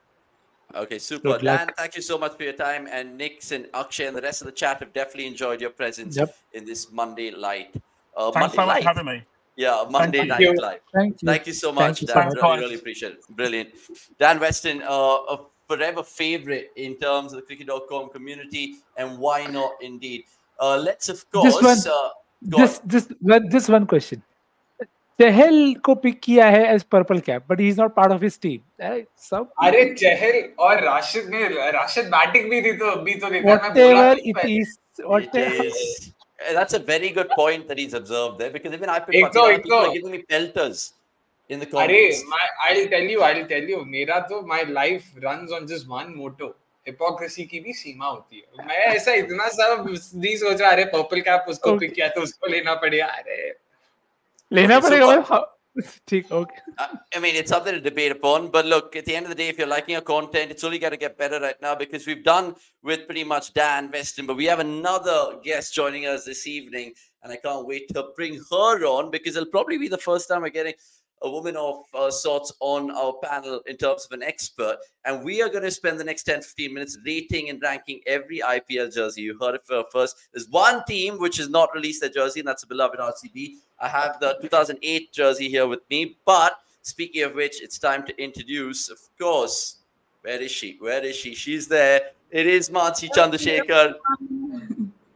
Speaker 1: Okay, super.
Speaker 3: Good luck.
Speaker 1: Dan, thank you so much for your time. And Nix and Akshay and the rest of the chat have definitely enjoyed your presence
Speaker 3: Yep.
Speaker 1: in this Monday light. Uh,
Speaker 4: Thanks
Speaker 1: Monday
Speaker 4: so much
Speaker 1: light.
Speaker 4: for having me.
Speaker 1: Yeah, Monday
Speaker 3: Thank
Speaker 1: night
Speaker 2: you.
Speaker 1: live.
Speaker 3: Thank you.
Speaker 1: Thank you so much,
Speaker 3: you so
Speaker 1: Dan.
Speaker 4: much.
Speaker 1: Really, really appreciate it. Brilliant. Dan Weston, uh, a forever favorite in terms of the cricket.com community, and why not indeed? Uh, let's, of course.
Speaker 3: Just one-
Speaker 1: uh, go
Speaker 3: Just, just, one- just one question. चहल को pick किया है as purple cap but he is not part of his team सब
Speaker 2: अरे चहल और राशिद ने Rashid batting भी दी तो अभी तो देता तो
Speaker 3: is whatever
Speaker 1: is. Uh, That's a very good point that he's observed there because even I pick
Speaker 2: एक तो-
Speaker 1: Patila,
Speaker 2: एक
Speaker 1: people are
Speaker 2: तो-
Speaker 1: giving me pelters in the comments.
Speaker 2: my I'll tell you I'll tell you मेरा तो my life runs on just one motto hypocrisy की भी सीमा होती है मैं ऐसा इतना सब नहीं सोच रहा अरे पर्पल कैप उसको
Speaker 3: Okay.
Speaker 2: पिक किया तो उसको लेना पड़ेगा अरे
Speaker 3: लेना
Speaker 1: Okay, so
Speaker 3: पड़ेगा
Speaker 1: what-
Speaker 3: भाई ठीक okay
Speaker 1: Uh, I mean, it's something to debate upon. But look, at the end of the day, if you're liking our content, it's only going to get better right now because we've done with pretty much Dan Weston, but we have another guest joining us this evening, and I can't wait to bring her on because it'll probably be the first time we're getting a woman of uh, sorts on our panel in terms of an expert. And we are going to spend the next 10 15 minutes rating and ranking every IPL jersey. You heard it first. There's one team which has not released their jersey, and that's the beloved RCB. I have the 2008 jersey here with me. But speaking of which, it's time to introduce, of course, where is she? Where is she? She's there. It is Maanasi Chandrasekhar.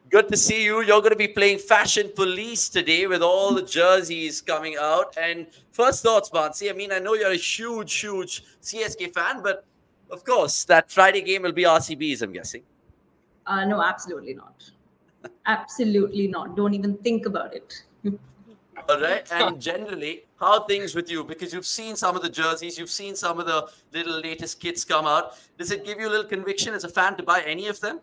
Speaker 1: Good to see you. You're going to be playing Fashion Police today with all the jerseys coming out. And first thoughts, Maanasi. I mean, I know you're a huge, huge CSK fan, but of course, that Friday game will be RCBs, I'm guessing.
Speaker 5: Uh, no, absolutely not. Absolutely not. Don't even think about it.
Speaker 1: All right. And generally, how things with you? Because you've seen some of the jerseys, you've seen some of the little latest kits come out. Does it give you a little conviction as a fan to buy any of them?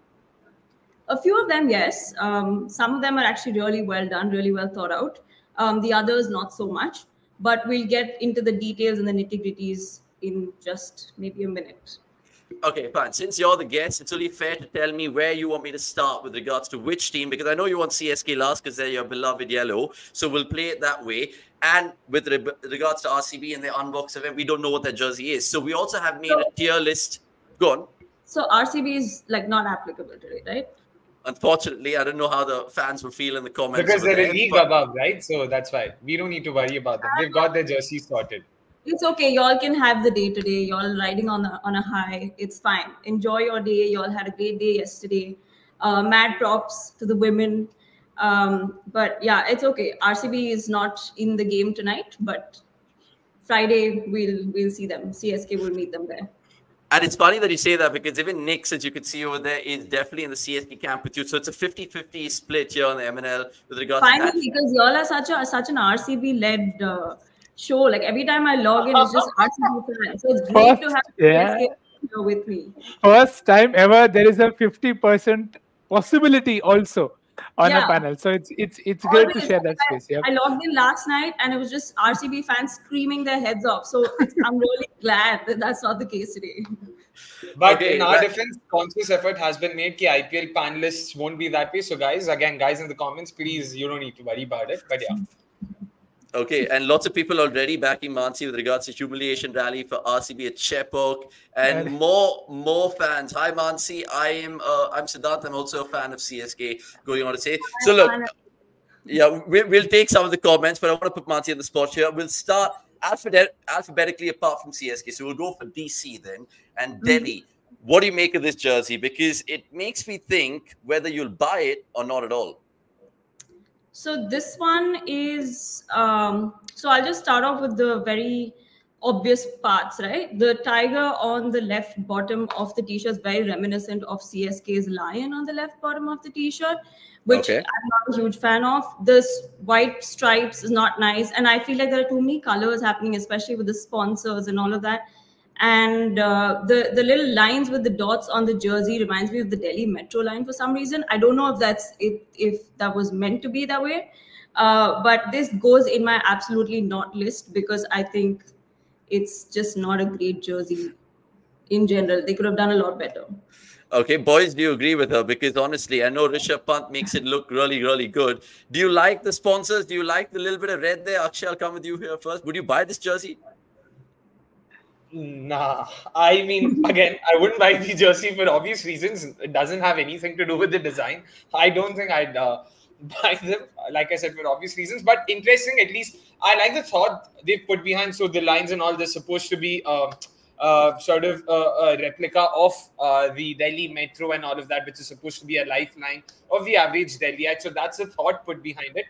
Speaker 5: A few of them, yes. Um, some of them are actually really well done, really well thought out. Um, the others, not so much. But we'll get into the details and the nitty gritties in just maybe a minute.
Speaker 1: Okay, fine. Since you're the guest, it's only fair to tell me where you want me to start with regards to which team, because I know you want CSK last because they're your beloved yellow. So we'll play it that way. And with re- regards to RCB and the unbox event, we don't know what their jersey is. So we also have made a tier list. Go on.
Speaker 5: So RCB is like not applicable today, right?
Speaker 1: Unfortunately, I don't know how the fans will feel in the comments.
Speaker 2: because they're a
Speaker 1: there,
Speaker 2: league
Speaker 1: but-
Speaker 2: above right so that's why we don't need to worry about them they've got their jersey sorted
Speaker 5: It's okay. Y'all can have the day today. Y'all riding on a on a high. It's fine. Enjoy your day. Y'all had a great day yesterday. Uh, mad props to the women. Um, but yeah, it's okay. RCB is not in the game tonight, but Friday we'll we'll see them. CSK will meet them there.
Speaker 1: And it's funny that you say that because even Nick, as you can see over there, is definitely in the CSK camp with you. So it's a 50 50 split here on the MNL with regards to that.
Speaker 5: Finally, because y'all are such a such an RCB led uh, show. Like every time I log in, it's just RCB fans. So it's great to have
Speaker 3: Yeah.
Speaker 5: CSK here with me.
Speaker 3: first time ever there is a 50% possibility also on a panel so it's it's it's great to share that space yeah
Speaker 5: I logged in last night and it was just RCB fans screaming their heads off. So it's, I'm really glad that that's not the case today.
Speaker 2: But
Speaker 1: Okay,
Speaker 2: in our
Speaker 1: that-
Speaker 2: defense, conscious effort has been made. Ki IPL panelists won't be that way. So, guys, again, guys in the comments, please, you don't need to worry about it. But yeah,
Speaker 1: Okay, and lots of people already backing Maanasi with regards to humiliation rally for RCB at Chepauk, and
Speaker 3: Yeah.
Speaker 1: more more fans. Hi Maanasi, I am uh, I'm Siddharth. I'm also a fan of CSK. Going on to say, so look, yeah, we'll, we'll take some of the comments, but I want to put Maanasi on the spot here. We'll start alphabet alphabetically apart from CSK. So we'll go for DC then and Delhi. What do you make of this jersey? Because it makes me think whether you'll buy it or not at all.
Speaker 5: So this one is um, so I'll just start off with the very obvious parts, right? The tiger on the left bottom of the t-shirt is very reminiscent of CSK's lion on the left bottom of the t-shirt, which
Speaker 1: Okay.
Speaker 5: I'm not a huge fan of. This white stripes is not nice, and I feel like there are too many colors happening, especially with the sponsors and all of that. And uh, the the little lines with the dots on the jersey reminds me of the Delhi Metro line for some reason. I don't know if that's if if that was meant to be that way, uh, but this goes in my absolutely not list because I think it's just not a great jersey. in general. They could have done a lot better.
Speaker 1: Okay, boys, do you agree with her? Because honestly, I know Rishabh Pant makes it look really, really good. Do you like the sponsors? Do you like the little bit of red there? Akshay, I'll come with you here first. Would you buy this jersey?
Speaker 2: Nah, I mean, again, I wouldn't buy the jersey for obvious reasons. It doesn't have anything to do with the design. I don't think I'd uh, buy them, like I said, for obvious reasons. But interesting, at least I like the thought they've put behind. So the lines and all, they're supposed to be. Uh, uh, sort of a replica of uh, the Delhi metro and all of that, which is supposed to be a lifeline of the average Delhiite. So that's the thought put behind it.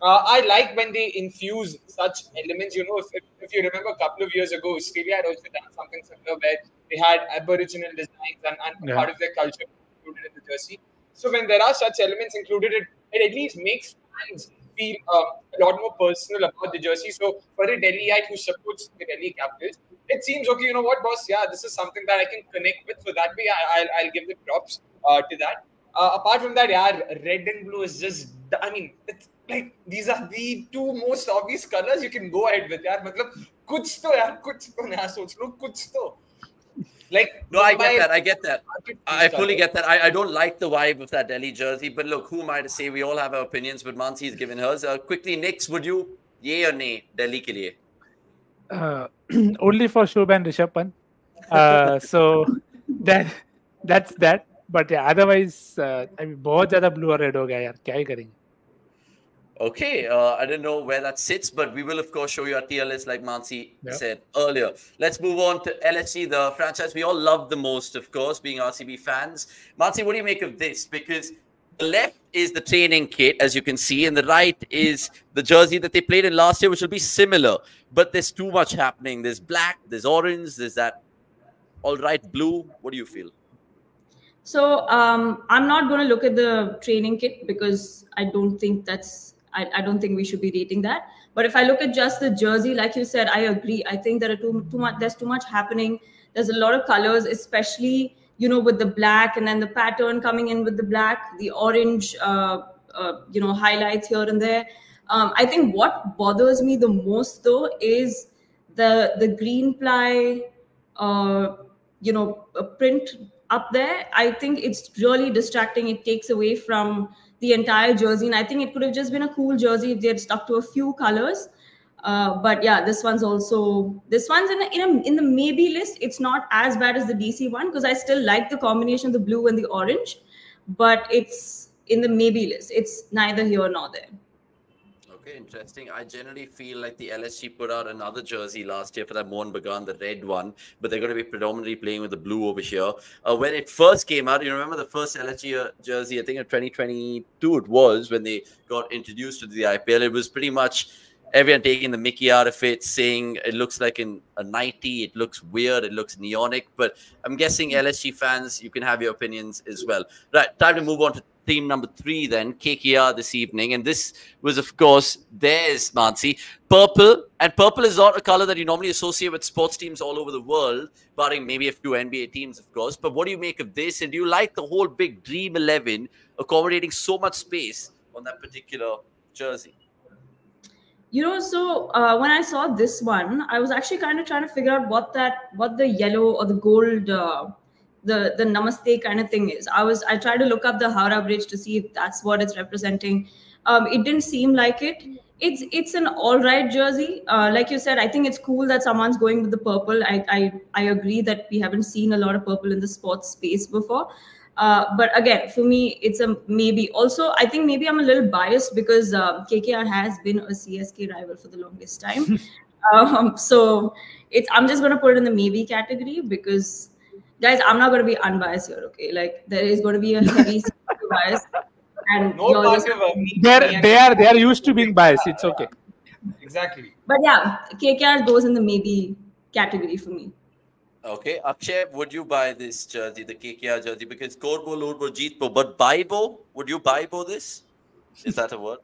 Speaker 2: Uh, I like when they infuse such elements. You know, if, if you remember a couple of years ago, Australia had also done something similar where they had Aboriginal designs and, and yeah. part of their culture included in the jersey. So when there are such elements included, it, it at least makes fans feel uh, a lot more personal about the jersey. So for a Delhiite who supports the Delhi Capitals, it seems okay. You know what, boss? Yeah, this is something that I can connect with. So that way, I, will I'll give the props uh, to that. Uh, apart from that, yeah, red and blue is just. I mean, it's like these are the two most obvious colors you can go ahead with yaar. Matlab kuch to yaar. Kuch to naya soch lo kuch to. Like
Speaker 1: no i get that i get that. i fully get that. I, I don't like the vibe of that delhi jersey but look who am i to say? We all have our opinions but maanasi's given hers. Uh, quickly next would you? Yeah or nay delhi ke liye?
Speaker 3: Uh, only for Shubh and Rishabh Pant. Uh, so that that's that. But yeah, otherwise, uh, I mean, बहुत ज़्यादा blue or red हो गया यार. क्या ही करेंगे?
Speaker 1: Okay, uh, I don't know where that sits, but we will, of course, show you our tier list, like Maanasi yep. said earlier. Let's move on to LSG, the franchise we all love the most, of course, being RCB fans. Maanasi, what do you make of this? Because the left is the training kit, as you can see, and the right is the jersey that they played in last year, which will be similar. But there's too much happening. There's black, there's orange, there's that all right blue. What do you feel?
Speaker 5: So um, I'm not going to look at the training kit because I don't think that's I, I don't think we should be rating that. But if I look at just the jersey, like you said, I agree. I think there are too too much. There's too much happening. There's a lot of colors, especially you know with the black and then the pattern coming in with the black, the orange, uh, uh, you know, highlights here and there. Um, I think what bothers me the most though is the the green ply, uh, you know, print up there. I think it's really distracting. It takes away from the entire jersey. And I think it could have just been a cool jersey if they had stuck to a few colors. Uh, but yeah, this one's also this one's in in a, in the maybe list. It's not as bad as the DC one because I still like the combination of the blue and the orange, but it's in the maybe list. It's neither here nor there.
Speaker 1: Okay, interesting. I generally feel like the LSG put out another jersey last year for that Mohun Bagan, the red one, but they're going to be predominantly playing with the blue over here. Uh, when it first came out, you remember the first LSG uh, jersey, I think in 2022 it was, when they got introduced to the IPL. It was pretty much everyone taking the Mickey out of it, saying it looks like in a 90, it looks weird, it looks neonic. But I'm guessing LSG fans, you can have your opinions as well. Right, time to move on to theme number three, then KKR this evening, and this was, of course, theirs, Maanasi. Purple, and purple is not a color that you normally associate with sports teams all over the world, barring maybe a few NBA teams, of course. But what do you make of this? And do you like the whole big Dream 11 accommodating so much space on that particular jersey?
Speaker 5: You know, so uh, when I saw this one, I was actually kind of trying to figure out what that, what the yellow or the gold uh, the the namaste kind of thing is. I was I tried to look up the Howrah Bridge to see if that's what it's representing. Um, it didn't seem like it. It's it's an all right jersey. Uh, like you said, I think it's cool that someone's going with the purple. I I I agree that we haven't seen a lot of purple in the sports space before. Uh, but again, for me, it's a maybe. Also, I think maybe I'm a little biased because uh, KKR has been a CSK rival for the longest time. um, so it's I'm just gonna put it in the maybe category because guys, I'm not going to be unbiased here. Okay, like there is going to be a heavy bias, and
Speaker 2: no just,
Speaker 3: they're they are they are used to being biased. It's okay.
Speaker 2: Exactly.
Speaker 5: But yeah, KKR goes in the maybe category for me.
Speaker 1: Okay, Akshay, would you buy this jersey, the KKR jersey? Because Korbo, Lorbo, Jeetbo, but Baibo, would you Baibo this? Is that a word?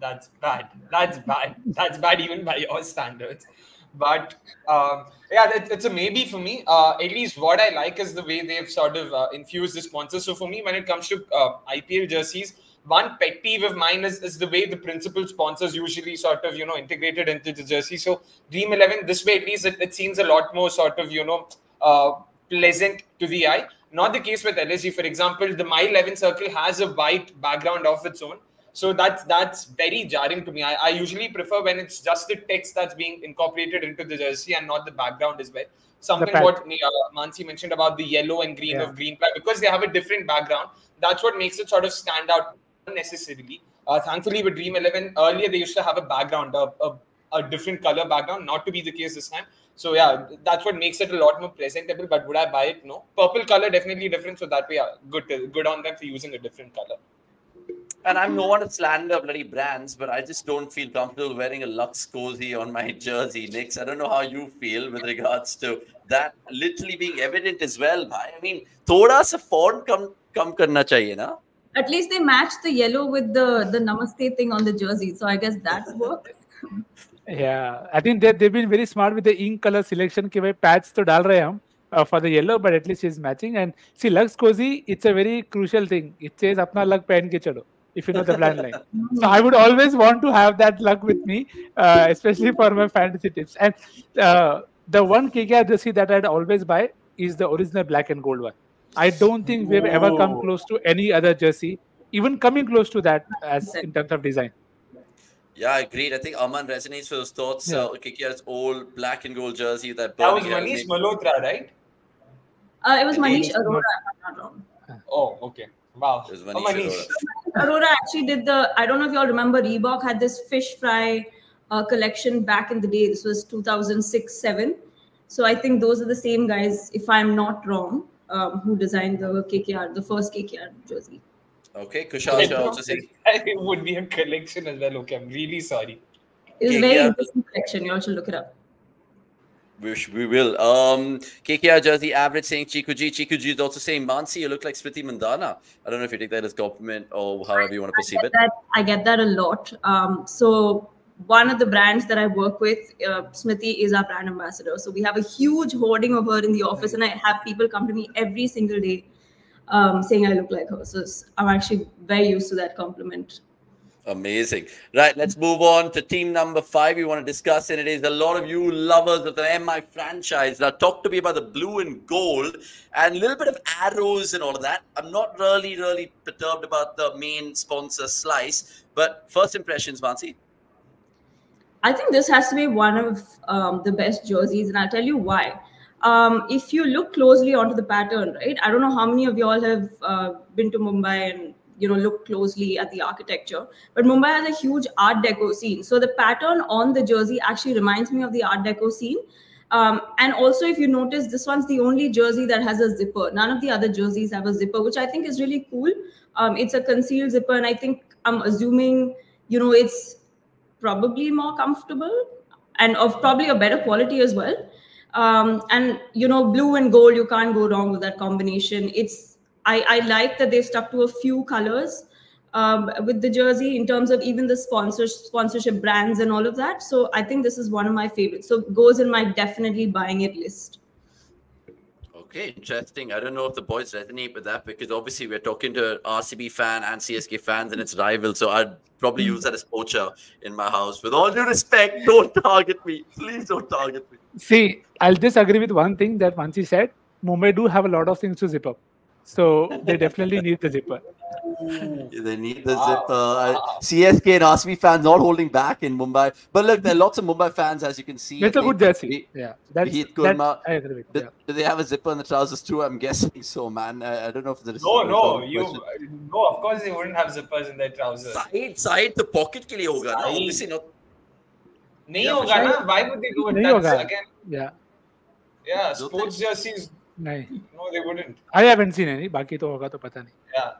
Speaker 2: That's bad. That's bad. That's bad even by your standards. But um, yeah, it, it's a maybe for me. Uh, at least what I like is the way they've sort of uh, infused the sponsors. So for me, when it comes to uh, IPL jerseys, one pet peeve of mine is, is the way the principal sponsors usually sort of you know integrated into the jersey. So Dream Eleven, this way at least it, it seems a lot more sort of you know uh, pleasant to the eye. Not the case with LSG. For example, the My 11 circle has a white background of its own. So that's that's very jarring to me. I, I usually prefer when it's just the text that's being incorporated into the jersey and not the background as well. Something what uh, Maanasi mentioned about the yellow and green
Speaker 3: Yeah.
Speaker 2: of green flag because they have a different background. That's what makes it sort of stand out unnecessarily. Uh, thankfully, with Dream 11, earlier they used to have a background, a, a, a different color background, not to be the case this time. So, yeah, that's what makes it a lot more presentable. But would I buy it? No. Purple color, definitely different. So, that way, yeah, good, good on them for using a different color.
Speaker 1: And I'm no one to slander bloody brands, but I just don't feel comfortable wearing a Lux Cozi on my jersey, Nix. I don't know how you feel with regards to that literally being evident as well. I mean, thoda sa font come come karna chahiye na?
Speaker 5: at least they matched the yellow with the the namaste thing on the jersey. So I guess that works.
Speaker 3: yeah, I think they they've been very smart with the ink color selection. कि भाई patch to dal rahe हैं uh, for the yellow, but at least she's matching. And see, Lux Cozi, it's a very crucial thing. It says, "Apna luck pehen ke chalo." If you know the brand line, so I would always want to have that luck with me, uh, especially for my fantasy tips. And uh, the one KK jersey that I'd always buy is the original black and gold one. I don't think we've ever come close to any other jersey, even coming close to that as in terms of design.
Speaker 1: Yeah, I agreed. I think Aman resonates with those thoughts.
Speaker 3: Yeah.
Speaker 1: Uh, KKR's old black and gold jersey, that
Speaker 2: That was
Speaker 1: Birmingham
Speaker 2: Manish. Malhotra, right?
Speaker 5: Uh, it was
Speaker 1: And
Speaker 5: Manish
Speaker 1: Manish
Speaker 5: Arora, if I'm not wrong.
Speaker 2: Oh, okay. Wow.
Speaker 1: It was
Speaker 2: Oh,
Speaker 1: Manish
Speaker 2: Manish.
Speaker 1: Arora.
Speaker 5: Actually did the. I don't know if y'all remember. Reebok had this fish fry uh, collection back in the day. This was 2006 seven. So I think those are the same guys, if I'm not wrong, um, who designed the KKR, the first KKR jersey.
Speaker 1: Okay, Kushal Shah also saying
Speaker 2: it would be a collection as well. Okay, I'm really sorry.
Speaker 5: It was a
Speaker 1: KKR.
Speaker 5: very interesting collection. You all should look it up.
Speaker 1: we, sh- we will. Um, KKR jersey average saying Chikuji. Chikuji is also saying Maanasi, you look like Smriti Mandhana. I don't know if you take that as compliment or however you want to perceive
Speaker 5: I
Speaker 1: it.
Speaker 5: that, I get that a lot. Um, so one of the brands that I work with, uh, Smriti, is our brand ambassador. So we have a huge hoarding of her in the office, and I have people come to me every single day um, saying I look like her. So I'm actually very used to that compliment.
Speaker 1: Amazing. Right, let's move on to team number five. We want to discuss, and it is a lot of you lovers of the MI franchise. Now, talk to me about the blue and gold and a little bit of arrows and all of that. I'm not really, really perturbed about the main sponsor slice, but first impressions, Maanasi.
Speaker 5: I think this has to be one of um, the best jerseys, and I'll tell you why. Um, if you look closely onto the pattern, right? I don't know how many of y'all have uh, been to Mumbai and you know looked closely at the architecture, but Mumbai has a huge Art Deco scene. So the pattern on the jersey actually reminds me of the Art Deco scene. Um, and also, if you notice, this one's the only jersey that has a zipper. None of the other jerseys have a zipper, which I think is really cool. Um, it's a concealed zipper, and I think I'm assuming, you know, it's probably more comfortable and of probably a better quality as well. Um, and you know, blue and gold, you can't go wrong with that combination. It's I, I like that they've stuck to a few colors um, with the jersey in terms of even the sponsor sponsorship brands and all of that. So I think this is one of my favorites. So goes in my definitely buying it list.
Speaker 1: Okay, interesting. I don't know if the boys resonate with that because obviously we're talking to RCB fan and CSK fans and its rivals. So I'd probably hmm. use that as poacher in my house. With all due respect, don't target me. Please don't target me.
Speaker 3: See, I'll just agree with one thing that Maanasi said. Mumbai do have a lot of things to zip up. So they definitely need the zipper.
Speaker 1: They need the
Speaker 2: Wow.
Speaker 1: zipper. Uh, CSK and RCB fans not holding back in Mumbai. But look, there are lots of Mumbai fans, as you can see.
Speaker 3: It's a
Speaker 1: They-
Speaker 3: good jersey.
Speaker 1: they-
Speaker 3: Yeah. That's,
Speaker 1: Heath
Speaker 3: that,
Speaker 1: Kurma,
Speaker 3: I agree with.
Speaker 1: Do,
Speaker 3: Yeah.
Speaker 1: do they have a zipper in the trousers too? I'm guessing so, man. I, I don't know if there is.
Speaker 2: No, no,
Speaker 1: a
Speaker 2: you
Speaker 1: question.
Speaker 2: no. Of course, they wouldn't have zippers in their trousers.
Speaker 1: Side, side, the pocket के लिए होगा ना.
Speaker 2: Side.
Speaker 1: Obviously not.
Speaker 2: नहीं
Speaker 1: Yeah, for
Speaker 2: होगा
Speaker 1: sure.
Speaker 2: ना? Why would they do it?
Speaker 3: नहीं
Speaker 2: That's
Speaker 3: होगा.
Speaker 2: again,
Speaker 3: Yeah.
Speaker 2: yeah.
Speaker 1: Don't
Speaker 2: Sports jerseys,
Speaker 3: नहीं.
Speaker 2: no, they wouldn't.
Speaker 3: I haven't seen any. बाकी तो होगा तो पता नहीं.
Speaker 2: Yeah.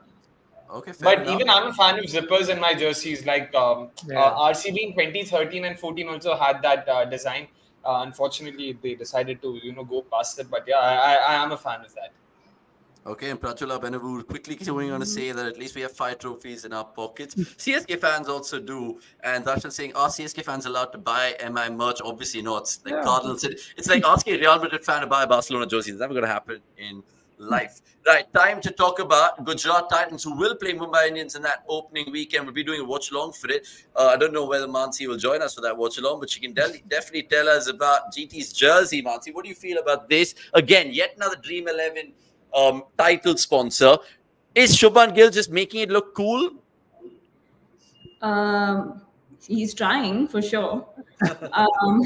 Speaker 1: Okay, fair
Speaker 2: But
Speaker 1: enough.
Speaker 2: even I'm a fan of zippers in my jerseys. Like um,
Speaker 3: Yeah.
Speaker 2: uh, RCB in 2013 and 14 also had that uh, design. Uh, unfortunately, they decided to you know go past it. But yeah, I, I, I am a fan of that.
Speaker 1: Okay, and Prachula Benavu quickly going on to say that at least we have five trophies in our pockets. CSK fans also do. And Darshan saying, are CSK fans allowed to buy MI merch? Obviously not. It's like
Speaker 3: Yeah.
Speaker 1: Cardinals. It's like asking a Real Madrid fan to buy a Barcelona jersey. It's never going to happen in life. Right, time to talk about Gujarat Titans, who will play Mumbai Indians in that opening weekend. We'll be doing a watch along for it. Uh, I don't know whether Maanasi will join us for that watch along, but she can de- definitely tell us about GT's jersey. Maanasi, what do you feel about this? Again, yet another Dream 11 um, title sponsor. Is Shubman Gill just making it look cool?
Speaker 5: Um, he's trying for sure. um,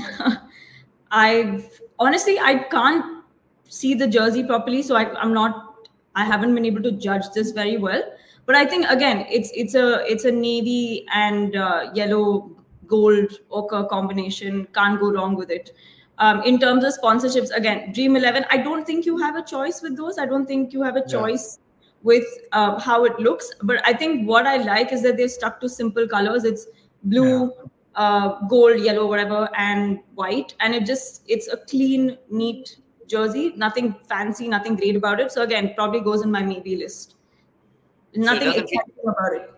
Speaker 5: I honestly I can't see the jersey properly, so I, I'm not. I haven't been able to judge this very well. But I think again, it's it's a it's a navy and uh, yellow gold ochre combination. Can't go wrong with it. Um, in terms of sponsorships, again, Dream Eleven. I don't think you have a choice with those. I don't think you have a
Speaker 3: Yeah.
Speaker 5: choice with uh, how it looks. But I think what I like is that they've stuck to simple colors. It's blue, uh, gold, yellow, whatever, and white, and it just it's a clean, neat jersey. Nothing fancy, nothing great about it. So again, probably goes in my maybe list. Nothing
Speaker 1: doesn't
Speaker 5: exciting about it.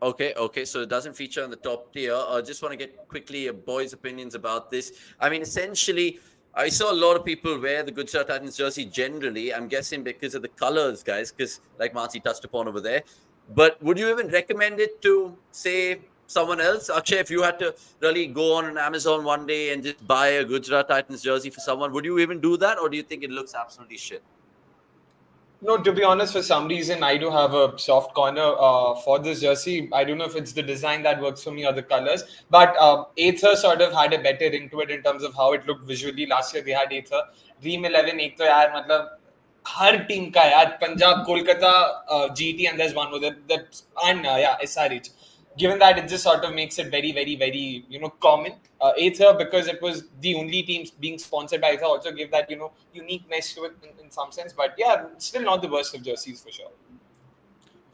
Speaker 1: Okay, okay. So it doesn't feature on the top tier. I just want to get quickly a boys' opinions about this. I mean, essentially, I saw a lot of people wear the Gujarat Titans jersey generally. I'm guessing because of the colors, guys, because like Maanasi touched upon over there. But would you even recommend it to, say, someone else? Akshay, if you had to really go on an Amazon one day and just buy a Gujarat Titans jersey for someone, would you even do that? Or do you think it looks absolutely shit?
Speaker 2: No, to be honest, for some reason, I do have a soft corner uh, for this jersey. I don't know if it's the design that works for me or the colors, but uh, Ather sort of had a better ring to it in terms of how it looked visually. Last year they had Ather. Dream 11, एक तो यार मतलब हर team का यार Punjab Kolkata GT and there one with and SRH given that it just sort of makes it very very very you know common uh, Ather because it was the only team being sponsored by Ather also gave that you know uniqueness to it in, in some sense but yeah still not the worst of jerseys for sure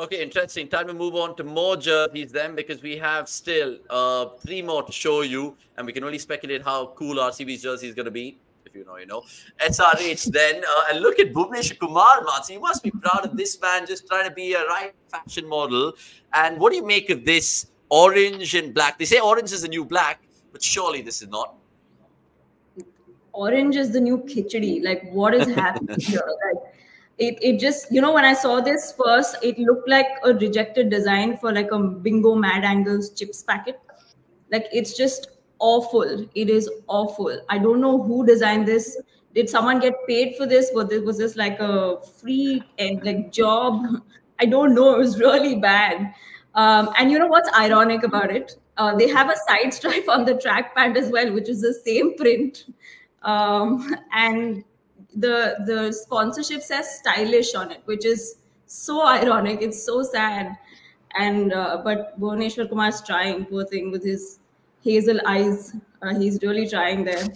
Speaker 1: Okay, interesting. Time to move on to more jerseys then, because we have still uh, three more to show you, and we can only speculate how cool RCB's jersey is going to be. If you know, you know. SRH then, uh, and look at Bhuvnesh Kumar, Maanasi. You must be proud of this man just trying to be a right fashion model. And what do you make of this orange and black? They say orange is the new black, but surely this is not.
Speaker 5: Orange is the new khichdi. Like, what is happening here? Like, it, it just you know when I saw this first, it looked like a rejected design for like a bingo mad angles chips packet. Like it's just awful. It is awful. I don't know who designed this. Did someone get paid for this? Was this was this like a free and like job? I don't know. It was really bad. Um, and you know what's ironic about it? Uh, they have a side stripe on the track pant as well, which is the same print. Um, and the the sponsorship says stylish on it, which is so ironic. It's so sad. And uh, but Bhuvneshwar is trying, poor thing, with his hazel eyes. Uh, he's really trying there.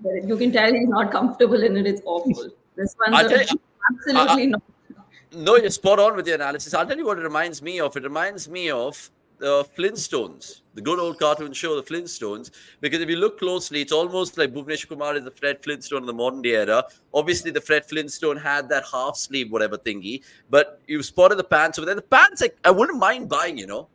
Speaker 5: But you can tell he's not comfortable in it. It's awful. This one's a-
Speaker 1: you-
Speaker 5: absolutely not.
Speaker 1: No, you're spot on with your analysis. I'll tell you what it reminds me of. It reminds me of the Flintstones, the good old cartoon show, the Flintstones. Because if you look closely, it's almost like Bhuvnesh Kumar is the Fred Flintstone in the modern day era. Obviously, the Fred Flintstone had that half sleeve, whatever thingy. But you spotted the pants over there. The pants, like, I wouldn't mind buying, you know.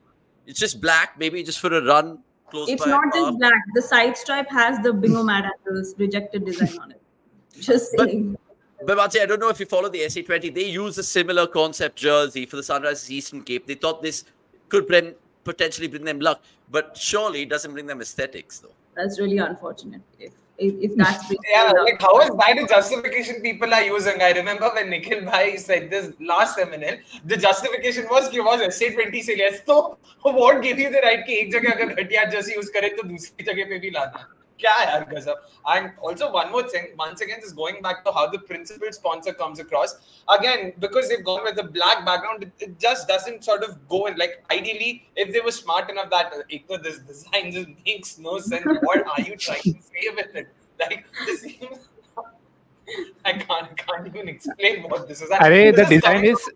Speaker 1: It's just black, maybe just for a run close
Speaker 5: It's not just black. The side stripe has the Bingo Mad Angles rejected design on it. Just
Speaker 1: But-
Speaker 5: saying.
Speaker 1: But Maanasi, I don't know if you follow the SA20. They use a similar concept jersey for the Sunrisers Eastern Cape. They thought this could bring, potentially bring them luck, but surely it doesn't bring them aesthetics, though.
Speaker 5: That's really unfortunate. If if, if that's being
Speaker 2: Yeah,
Speaker 5: pulled up.
Speaker 2: like how is that a justification people are using? I remember when Nikhil Bhai said this last MNL, the justification was कि was SA20 से लिया. So what gave you the right कि एक जगह अगर घटिया Jersey use करे तो दूसरी जगह पे भी लाना kya and also one more thing once again is going back to how the principal sponsor comes across. Again because they've gone with a black background it just doesn't sort of go in. Like ideally if they were smart enough that Ekto, this design just makes no sense. What are you trying to say with it? Like this I can't can't even explain what this is. I
Speaker 3: the design is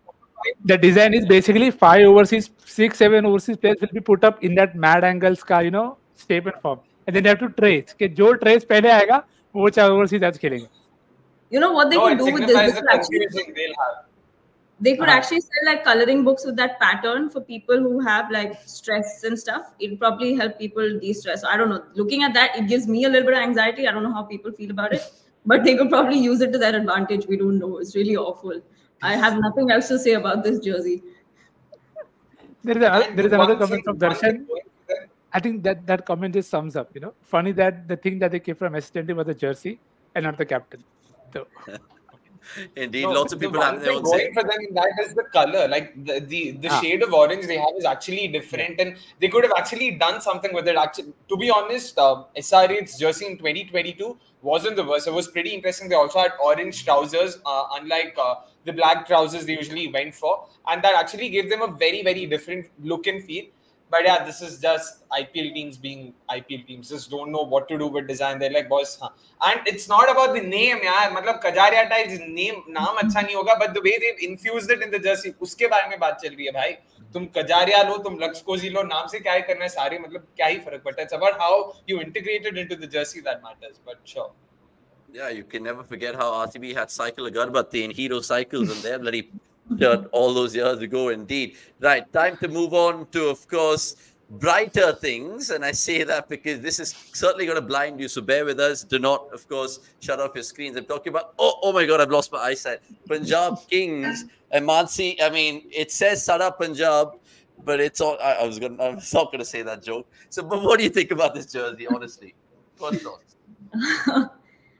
Speaker 3: the design is basically five overseas, six, seven overseas players will be put up in that mad angle sky, you know, statement form and then they have to trace कि जो trace पहले आएगा वो चाहे overseas आज खेलेंगे.
Speaker 5: You know what they
Speaker 2: no,
Speaker 5: can
Speaker 2: it
Speaker 5: do with this?
Speaker 2: signifies
Speaker 5: They
Speaker 2: the
Speaker 5: could actually,
Speaker 2: confusion they'll have.
Speaker 5: they could
Speaker 3: Uh-huh.
Speaker 5: actually sell like coloring books with that pattern for people who have like stress and stuff. It'll probably help people de-stress. I don't know. Looking at that, it gives me a little bit of anxiety. I don't know how people feel about it, but they could probably use it to their advantage. We don't know. It's really awful. I have nothing else to say about this jersey.
Speaker 3: There is, a, there is another comment from
Speaker 2: One
Speaker 3: Darshan. I think that that comment just sums up. You know, funny that the thing that they kept from S20 was the jersey and not the captain. So
Speaker 1: Indeed,
Speaker 2: No,
Speaker 1: lots of
Speaker 2: the
Speaker 1: people
Speaker 2: one
Speaker 1: have their
Speaker 2: thing
Speaker 1: own
Speaker 2: going for them in that is the color. Like the the, the
Speaker 3: Ah.
Speaker 2: shade of orange they have is actually different, and they could have actually done something with it. Actually, to be honest, uh, SRH's jersey in 2022 wasn't the worst. It was pretty interesting. They also had orange trousers, uh, unlike uh, the black trousers they usually went for, and that actually gave them a very very different look and feel. But yeah, this is just IPL teams being IPL teams. Just don't know what to do with design. They're like, boss, huh. and it's not about the name, यार. मतलब Kajaria types name नाम अच्छा नहीं होगा, but the way they've infused it in the jersey, उसके बारे में बात चल रही है भाई. तुम कजारिया लो, तुम लक्सकोजी लो, नाम से क्या ही करना है सारे मतलब क्या ही फ़र्क पड़ता है. It's about how you integrate it into the jersey that matters. But sure.
Speaker 1: Yeah, you can never forget how RCB had Cycle Agarbatti and Hero Cycles and their bloody all those years ago, indeed. Right, time to move on to, of course, brighter things. And I say that because this is certainly going to blind you. So bear with us. Do not, of course, shut off your screens. I'm talking about, oh, oh my God, I've lost my eyesight. Punjab Kings and Maanasi. I mean, it says Sada Punjab. But it's all. I, I was gonna. I was not gonna say that joke. So, but what do you think about this jersey, honestly? First thoughts.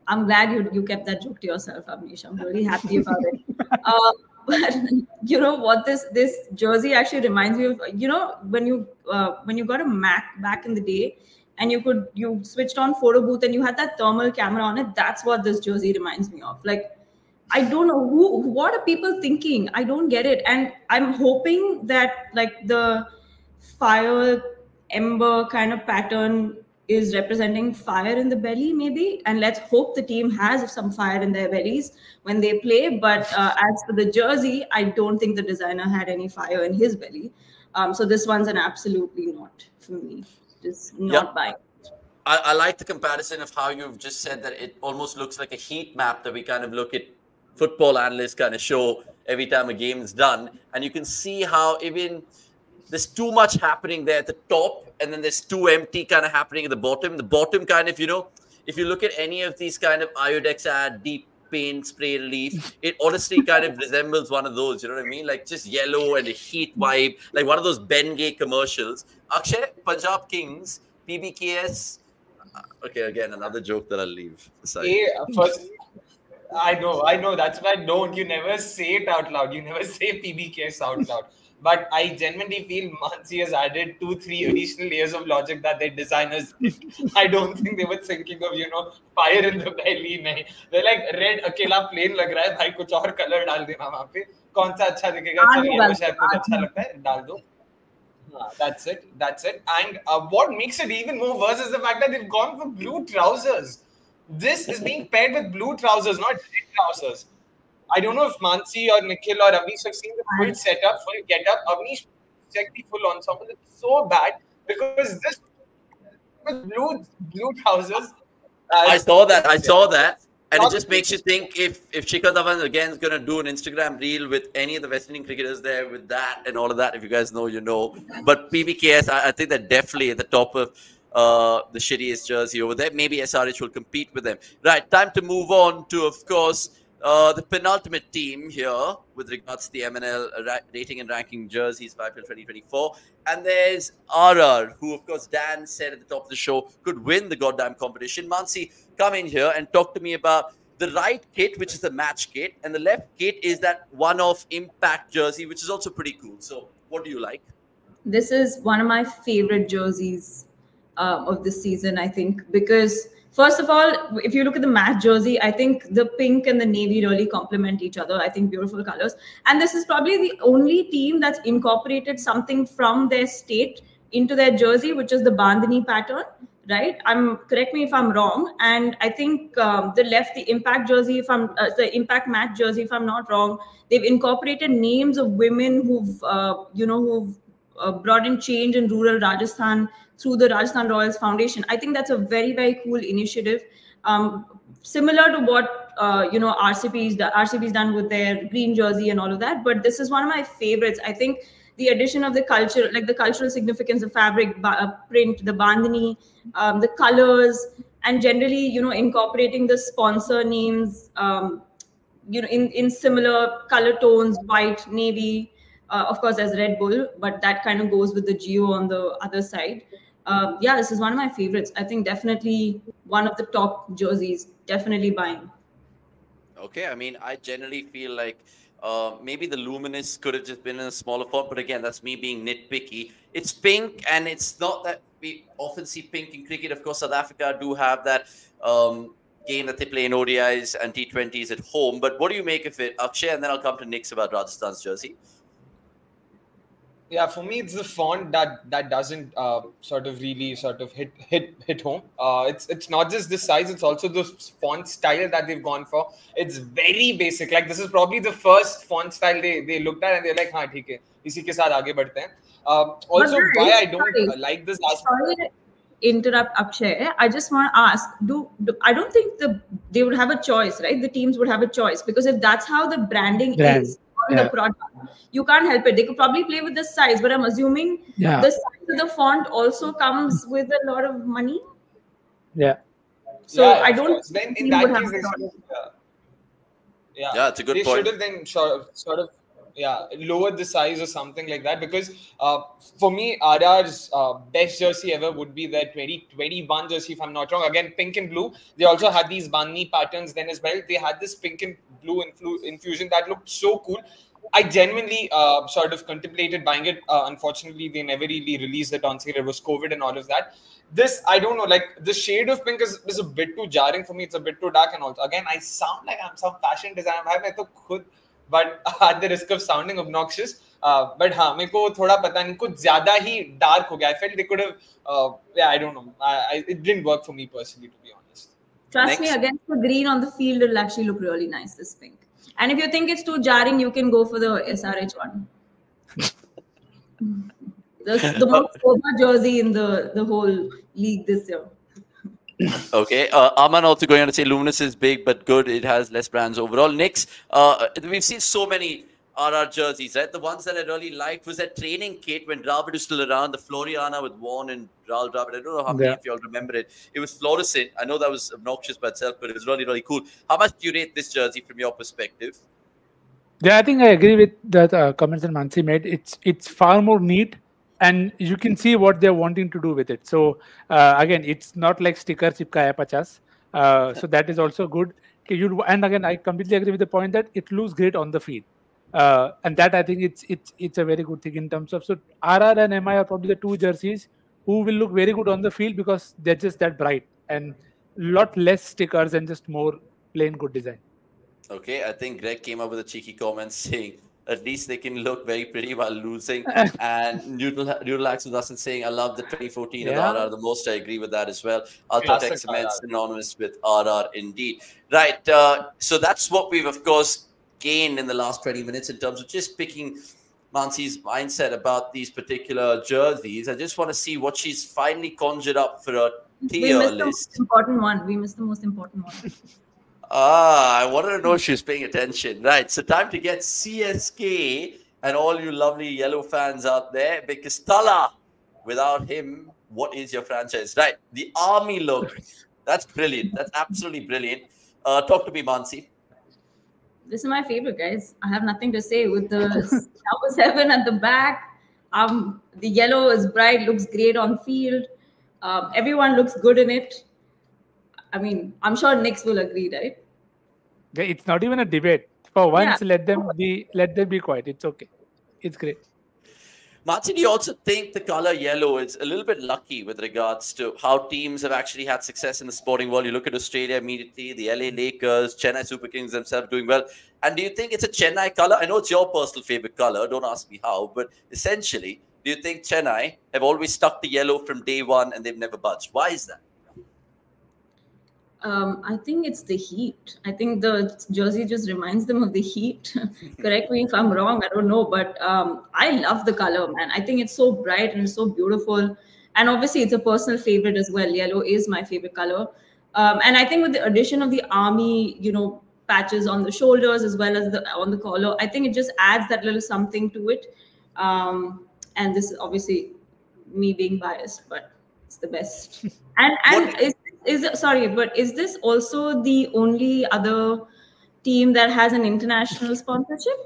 Speaker 5: I'm glad you you kept that joke to yourself, Avnish. I'm really happy about it. Uh, but you know what this this jersey actually reminds me of. You know when you uh, when you got a Mac back in the day, and you could you switched on photo booth and you had that thermal camera on it. That's what this jersey reminds me of. Like I don't know who what are people thinking. I don't get it, and I'm hoping that like the fire ember kind of pattern is representing fire in the belly maybe and let's hope the team has some fire in their bellies when they play but uh, as for the jersey i don't think the designer had any fire in his belly um, so this one's an absolutely not for me just not
Speaker 1: Yeah.
Speaker 5: buying
Speaker 1: I, I like the comparison of how you've just said that it almost looks like a heat map that we kind of look at football analysts kind of show every time a game is done. And you can see how even there's too much happening there at the top, and then there's two empty kind of happening at the bottom. The bottom kind of, you know, if you look at any of these kind of Iodex ad, deep paint spray relief, it honestly kind of resembles one of those, you know what I mean? Like just yellow and a heat vibe, like one of those Bengay commercials. Akshay, Punjab Kings, PBKS. uh, Okay, again, another joke that I'll leave aside.
Speaker 2: A, uh, first, I know, I know. That's why don't you never say it out loud. You never say PBKS out loud. But I genuinely feel Maanasi has added two, three additional layers of logic that their designers I don't think they were thinking of, you know, fire in the belly. Nahi. They're like, red akela plain lag raha hai, bhai kuch aur color dal dena wahan pe.
Speaker 5: Kaun
Speaker 2: sa
Speaker 5: acha
Speaker 2: dikhega?
Speaker 5: Chal,
Speaker 2: ye shayad kuch acha lagta hai, dal do. That's it. That's it. And uh, what makes it even more worse is the fact that they've gone for blue trousers. This is being paired with blue trousers, not red trousers. I don't know if Maanasi or Nikhil or Avnish have seen the full setup, full getup. Avnish, check the full ensemble. It's so bad because this with blue blue trousers. uh,
Speaker 1: I saw that. I saw that. And it just makes you think if if Shikhar Dhawan again is going to do an Instagram reel with any of the West Indian cricketers there with that and all of that. If you guys know, you know. But PBKS, I, I think they're definitely at the top of uh, the shittiest jersey over there. Maybe SRH will compete with them. Right. Time to move on to, of course, uh, the penultimate team here with regards to the MNL ra- rating and ranking jerseys IPL 2024. And there's RR, who, of course, Dan said at the top of the show could win the goddamn competition. Maanasi, come in here and talk to me about the right kit, which is the match kit, and the left kit is that one off impact jersey, which is also pretty cool. So, what do you like?
Speaker 5: this is one of my favorite jerseys uh, of the season, I think, because first of all, if you look at the match jersey, I think the pink and the navy really complement each other. I think beautiful colors. And this is probably the only team that's incorporated something from their state into their jersey, which is the bandhani pattern. Right, I'm correct me if I'm wrong, and I think um, the left the impact jersey, if I'm uh, the impact match jersey, if I'm not wrong, they've incorporated names of women who've uh, you know who've uh, brought in change in rural Rajasthan through the Rajasthan Royals Foundation. I think that's a very very cool initiative, um, similar to what uh, you know RCB's the RCB's done with their green jersey and all of that. But this is one of my favorites. I think the addition of the culture, like the cultural significance, the fabric uh, print, the bandhani, um, the colors, and generally you know incorporating the sponsor names. Um, you know, in in similar color tones, white, navy. Uh, of course, as Red Bull, but that kind of goes with the Jio on the other side. Um, yeah, this is one of my favorites. I think definitely one of the top jerseys. Definitely buying.
Speaker 1: Okay, I mean, I generally feel like uh, maybe the luminous could have just been in a smaller font, but again, that's me being nitpicky. It's pink, and it's not that we often see pink in cricket. Of course, South Africa do have that um, game that they play in ODIs and T20s at home. But what do you make of it, Akshay? And then I'll come to Nick's about Rajasthan's jersey
Speaker 2: yeah for me it's the font that that doesn't uh, sort of really sort of hit hit hit home. Uh, it's it's not just the size it's also the font style that they've gone for. It's very basic. Like this is probably the first font style they they looked at and they're like ha theek hai isi ke saath aage badte hain. Uh, also why i don't
Speaker 5: sorry.
Speaker 2: Uh, like this last
Speaker 5: sorry interrupt akshay. I just want to ask do, do i don't think the they would have a choice right? The teams would have a choice because if that's how the branding is on the
Speaker 3: yeah.
Speaker 5: product, you can't help it. They could probably play with the size, but I'm assuming
Speaker 3: Yeah.
Speaker 5: the size of the font also comes with a lot of money.
Speaker 3: Yeah.
Speaker 5: So
Speaker 2: Yeah,
Speaker 5: I don't.
Speaker 2: course. Then in that case,
Speaker 5: have
Speaker 2: they
Speaker 5: a
Speaker 2: should,
Speaker 5: lot.
Speaker 2: yeah. yeah,
Speaker 1: Yeah, it's a good
Speaker 2: they
Speaker 1: point.
Speaker 2: should have then sort of, sort of yeah lowered the size or something like that because uh, for me RR's uh, best jersey ever would be their 2021 jersey if I'm not wrong again pink and blue they also had these bandi patterns then as well they had this pink and blue influ- infusion that looked so cool I genuinely uh, sort of contemplated buying it. Uh, unfortunately, they never really released it on sale. It was COVID and all of that. This, I don't know, like the shade of pink is, is a bit too jarring for me. It's a bit too dark. And also, again, I sound like I'm some fashion designer. I'm मैं तो खुद, but at the risk of sounding obnoxious. Uh, but हाँ मेरे को थोड़ा पता नहीं कुछ ज्यादा ही dark हो गया. I felt they could have, uh, yeah, I don't know. I, I, it didn't work for me personally, to be honest.
Speaker 5: Trust me,
Speaker 1: Next.
Speaker 5: against the green on the field, it'll actually look really nice. This pink. And if you think it's too jarring, you can go for the SRH one. the, the most sober jersey in the, the whole league this year.
Speaker 1: Okay. Uh, Aman also going on to say Luminous is big but good. It has less brands overall. Next, uh, we've seen so many RR jerseys, right? The ones that I really liked was that training kit when Dravid was still around, the Floriana with Warren and Rahul Dravid. I don't know how many
Speaker 3: Yeah.
Speaker 1: of you all remember it. It was fluorescent. I know that was obnoxious by itself, but it was really, really cool. How much do you rate this jersey from your perspective?
Speaker 3: Yeah, I think I agree with that uh, comments that Maanasi made. It's it's far more neat, and you can see what they're wanting to do with it. So uh, again, it's not like sticker chipkaya pachas. Uh, so that is also good. You and again, I completely agree with the point that it looks great on the field, uh, and that I think it's it's it's a very good thing in terms of so RR and MI are probably the two jerseys who will look very good on the field because they're just that bright and lot less stickers and just more plain good design.
Speaker 1: Okay, I think Greg came up with a cheeky comment saying at least they can look very pretty while losing. and Noodle Noodleax was us and saying, I love the 2014
Speaker 3: Yeah.
Speaker 1: RR the most. I agree with that as well. Ultra
Speaker 2: Classic
Speaker 1: Tech Cement
Speaker 2: RR.
Speaker 1: synonymous with RR indeed. Right. Uh, so that's what we've, of course, gained in the last 20 minutes in terms of just picking Maanasi's mindset about these particular jerseys. I just want to see what she's finally conjured up for a
Speaker 5: We
Speaker 1: tier
Speaker 5: missed the
Speaker 1: list.
Speaker 5: most important one. We missed the most important one.
Speaker 1: Ah, I wanted to know if she was paying attention. Right. So time to get CSK and all you lovely yellow fans out there because Thala, without him, what is your franchise? Right. The army look. That's brilliant. That's absolutely brilliant. Uh, talk to me, Maanasi.
Speaker 5: this is my favorite, guys. I have nothing to say with the number seven at the back. Um, the yellow is bright, looks great on field. Um, everyone looks good in it. I mean, I'm sure Knicks will agree, right?
Speaker 3: It's not even a debate. For once,
Speaker 5: Yeah.
Speaker 3: let them be. Let them be quiet. It's okay. It's great.
Speaker 1: Martin, do you also think the color yellow is a little bit lucky with regards to how teams have actually had success in the sporting world? You look at Australia immediately, the LA Lakers, Chennai Super Kings themselves doing well. And do you think it's a Chennai color? I know it's your personal favorite color. Don't ask me how, but essentially, do you think Chennai have always stuck to yellow from day one and they've never budged? Why is that?
Speaker 5: Um, I think it's the heat. I think the jersey just reminds them of the heat. Correct me if I'm wrong. I don't know, but um, I love the color, man. I think it's so bright and it's so beautiful. And obviously, it's a personal favorite as well. Yellow is my favorite color. Um, and I think with the addition of the army, you know, patches on the shoulders as well as the on the collar, I think it just adds that little something to it. Um, and this is obviously me being biased, but it's the best. And and is sorry, but is this also the only other team that has an international sponsorship.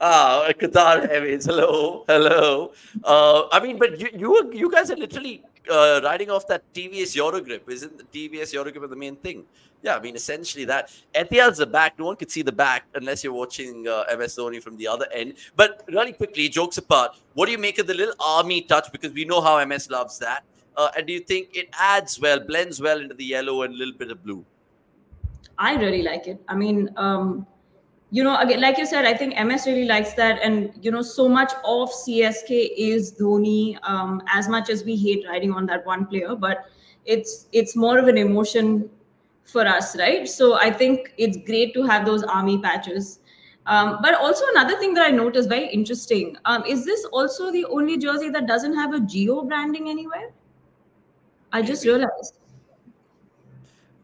Speaker 1: Ah, Qatar Airways. Hello, hello. Uh, I mean, but you, you, you guys are literally uh, riding off that TVS Eurogrip. Isn't the TVS Eurogrip the main thing? Yeah, I mean, essentially that. Etihad's the back. No one could see the back unless you're watching uh, MS Dhoni from the other end. But really quickly, jokes apart, what do you make of the little army touch? Because we know how MS loves that. Uh, and do you think it adds well, blends well into the yellow and a little bit of blue?
Speaker 5: I really like it. I mean, um, you know, again, like you said, I think MS really likes that, and you know, so much of CSK is Dhoni. Um, as much as we hate riding on that one player, but it's it's more of an emotion for us, right? So I think it's great to have those army patches. Um, but also another thing that I noticed very interesting um, is this also the only jersey that doesn't have a Jio branding anywhere? I just realized.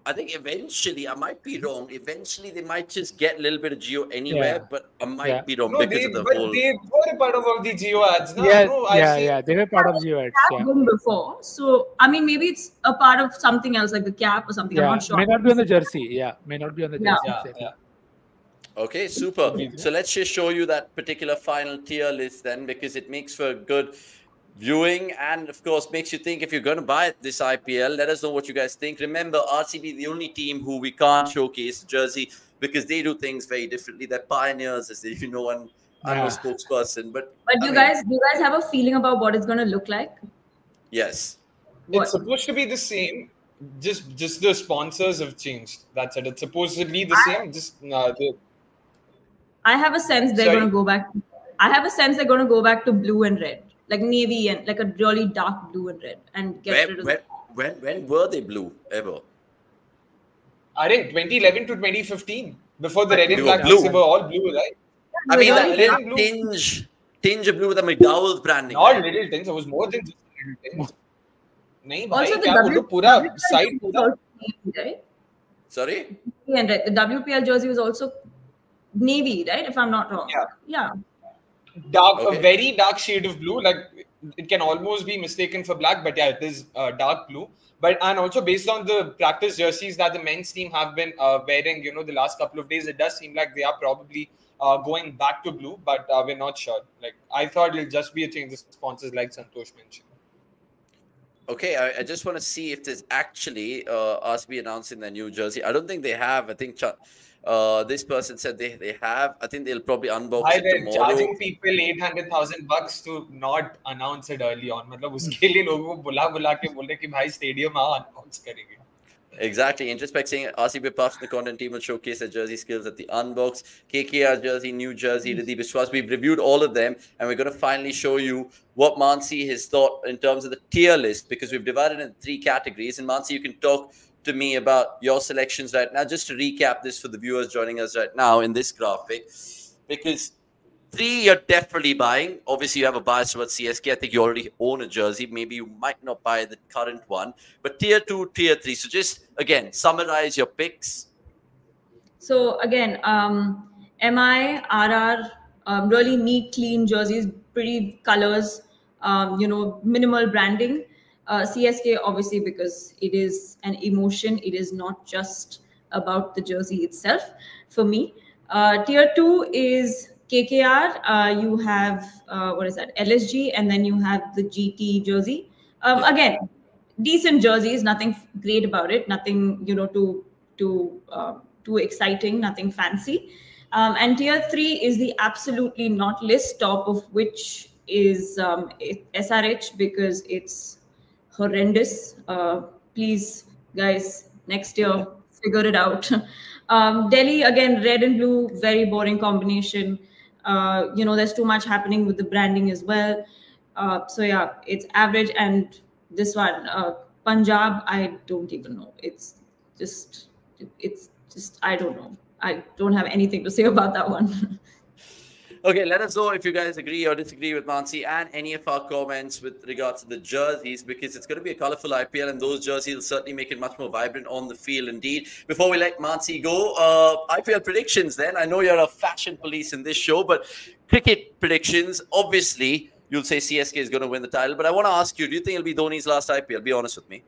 Speaker 1: I think eventually, I might be wrong. Eventually, they might just get a little bit of Jio anywhere,
Speaker 3: Yeah.
Speaker 1: but I might
Speaker 3: Yeah.
Speaker 1: be wrong
Speaker 2: No,
Speaker 1: because
Speaker 2: they,
Speaker 1: of the
Speaker 2: but
Speaker 1: whole.
Speaker 2: they were part of all the Jio ads. No,
Speaker 3: yeah,
Speaker 2: no, I've
Speaker 3: yeah,
Speaker 2: seen-
Speaker 3: yeah. They were part of Jio ads. Yeah,
Speaker 5: been before, so I mean, maybe it's a part of something else, like the cap or something. I'm not sure.
Speaker 3: May not be on the jersey. Yeah, may not be on the jersey.
Speaker 2: Yeah,
Speaker 3: exactly.
Speaker 2: yeah.
Speaker 1: Okay, super. So let's just show you that particular final tier list then, because it makes for a good viewing and, of course, makes you think if you're going to buy this IPL. Let us know what you guys think. Remember, RCB the only team who we can't showcase jersey because they do things very differently. They're pioneers, as you know, and I'm no
Speaker 3: Yeah.
Speaker 1: spokesperson. But
Speaker 5: But
Speaker 1: I
Speaker 5: you
Speaker 1: mean,
Speaker 5: guys, do you guys have a feeling about what it's going to look like?
Speaker 1: yes.
Speaker 5: What?
Speaker 2: It's supposed to be the same. Just, just the sponsors have changed. That's it. It's supposed to be the same. Just uh, the,
Speaker 5: I have a sense they're going to go back. I have a sense they're going to go back to blue and red, like navy and like a really dark blue and red, and get rid
Speaker 1: When,
Speaker 5: of.
Speaker 1: when, when, when were they blue ever?
Speaker 2: I think 2011 to 2015. Before the red
Speaker 1: They
Speaker 2: and
Speaker 1: were
Speaker 2: black,
Speaker 1: blue.
Speaker 2: they were all blue, right?
Speaker 1: I mean, that
Speaker 5: Really
Speaker 2: little
Speaker 1: little
Speaker 2: blue.
Speaker 1: tinge, tinge of blue with the McDowell's branding.
Speaker 2: Not
Speaker 1: right?
Speaker 2: little things. It was more than just little things. नहीं भाई
Speaker 5: Also, the
Speaker 2: क्या बोलूं
Speaker 5: W-
Speaker 2: पूरा
Speaker 5: WPL
Speaker 2: side
Speaker 5: jersey was
Speaker 2: पूरा
Speaker 5: also navy, right?
Speaker 1: Sorry?
Speaker 5: And red. The WPL jersey was also navy, right? If I'm not wrong.
Speaker 2: Yeah.
Speaker 5: Yeah.
Speaker 2: dark
Speaker 1: Okay.
Speaker 2: a very dark shade of blue like it can almost be mistaken for black but yeah it is uh, dark blue but and also based on the practice jerseys that the men's team have been uh, wearing you know the last couple of days it does seem like they are probably uh, going back to blue but uh, we're not sure like i thought it'll just be a change of sponsors like santosh mentioned
Speaker 1: Okay, I, I just want to see if there's actually uh, RCB announcing their new jersey. I don't think they have. I think Ch- uh, this person said they, they have. I think they'll probably unbox
Speaker 2: I,
Speaker 1: it tomorrow.
Speaker 2: charging people 800,000 bucks to not announce it early on. मतलब उसके लिए लोगों को बुला बुला के बोल कि भाई स्टेडियम आओ अनाउंस करेंगे
Speaker 1: Exactly. Introspecting RCB Puffs, the content team will showcase their jersey skills at the unbox. KKR jersey, New Jersey, Riddhi Biswas. We've reviewed all of them, and we're going to finally show you what Maanasi has thought in terms of the tier list because we've divided it into three categories. And Maanasi, you can talk to me about your selections right now. Just to recap this for the viewers joining us right now in this graphic, because three you're definitely buying. Obviously, you have a bias towards CSK. I think you already own a jersey. Maybe you might not buy the current one, but tier two, tier three. So just again, summarize your picks.
Speaker 5: So again, um, MI, RR, um, really neat, clean jerseys, pretty colors, um, you know, minimal branding. Uh, CSK, obviously, because it is an emotion, it is not just about the jersey itself for me. Uh, tier two is KKR. Uh, you have, uh, what is that, LSG, and then you have the GT jersey. Um, Again, decent jerseys, nothing great about it, nothing, you know, too, too, uh, too exciting, nothing fancy. Um, and tier three is the absolutely not list, top of which is um, SRH because it's horrendous. Uh, please, guys, next year, figure it out. um, Delhi, again, red and blue, very boring combination. Uh, you know, there's too much happening with the branding as well. Uh, so, yeah, it's average. And this one, uh, Punjab, I don't even know. It's just, it's just, I don't know. I don't have anything to say about that one.
Speaker 1: Okay, let us know if you guys agree or disagree with Maanasi and any of our comments with regards to the jerseys because it's going to be a colorful IPL and those jerseys will certainly make it much more vibrant on the field indeed. Before we let Maanasi go, uh, IPL predictions then. I know you're a fashion police in this show, but cricket predictions, obviously, you'll say CSK is going to win the title. But I want to ask you, do you think it'll be Dhoni's last IPL? Be honest with me.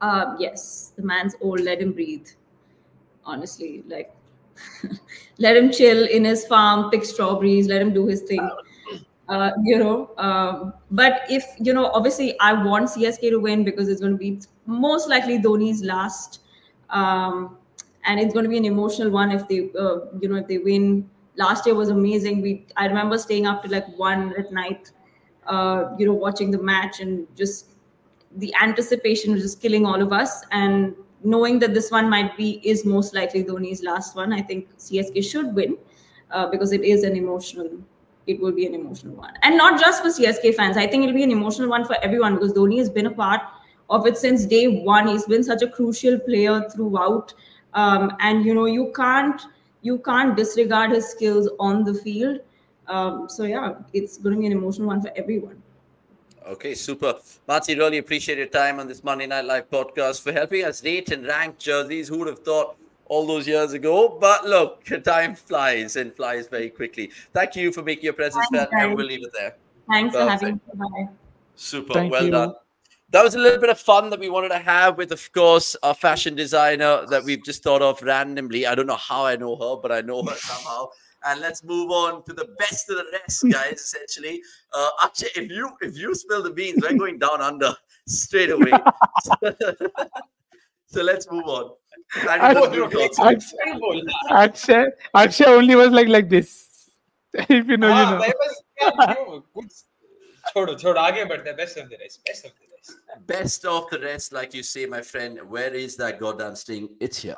Speaker 5: Um, yes, the man's old. Let him breathe. Honestly, like let him chill in his farm, pick strawberries, let him do his thing. Uh, you know, um, but if you know, obviously, I want CSK to win because it's going to be most likely Dhoni's last, um, and it's going to be an emotional one if they, uh, you know, if they win. Last year was amazing. We I remember staying up to like one at night, uh, you know, watching the match and just the anticipation was just killing all of us. And knowing that this one might be is most likely Dhoni's last one, I think CSK should win uh, because it is an emotional. It will be an emotional one, and not just for CSK fans. I think it'll be an emotional one for everyone because Dhoni has been a part of it since day one. He's been such a crucial player throughout, um, and you know you can't you can't disregard his skills on the field. Um, so yeah, it's going to be an emotional one for everyone.
Speaker 1: Okay, super. Marty, really appreciate your time on this Monday Night Live podcast for helping us rate and rank jerseys. Who would have thought all those years ago? But look, time flies and flies very quickly. Thank you for making your presence felt, and we'll leave it there.
Speaker 5: Thanks Perfect. for having me. Bye.
Speaker 1: Super. Thank well you. done. That was a little bit of fun that we wanted to have with, of course, a fashion designer that we've just thought of randomly. I don't know how I know her, but I know her somehow and let's move on to the best of the rest, guys. essentially, uh, actually, if you if you spill the beans, we're going down under straight away. so let's move on.
Speaker 3: Akshay, Akshay only was like like this. If you know, ah, you know.
Speaker 2: छोड़ो छोड़ो आगे बढ़ते best of the rest best of the rest
Speaker 1: best of the rest like you say my friend where is that goddamn sting it's here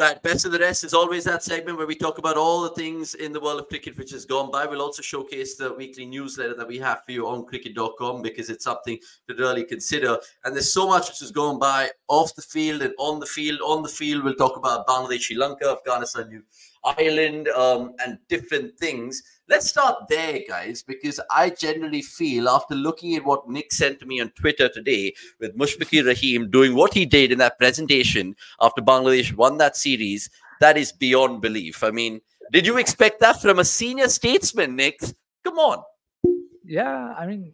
Speaker 1: Right, best of the rest is always that segment where we talk about all the things in the world of cricket which has gone by. We'll also showcase the weekly newsletter that we have for you on cricket.com because it's something to really consider. And there's so much which has gone by off the field and on the field. On the field, we'll talk about Bangladesh, Sri Lanka, Afghanistan, New Ireland, um, and different things. Let's start there, guys, because I generally feel after looking at what Nick sent to me on Twitter today with Mushfiqur Rahim doing what he did in that presentation after Bangladesh won that series, that is beyond belief. I mean, did you expect that from a senior statesman, Nick? Come on.
Speaker 3: Yeah, I mean,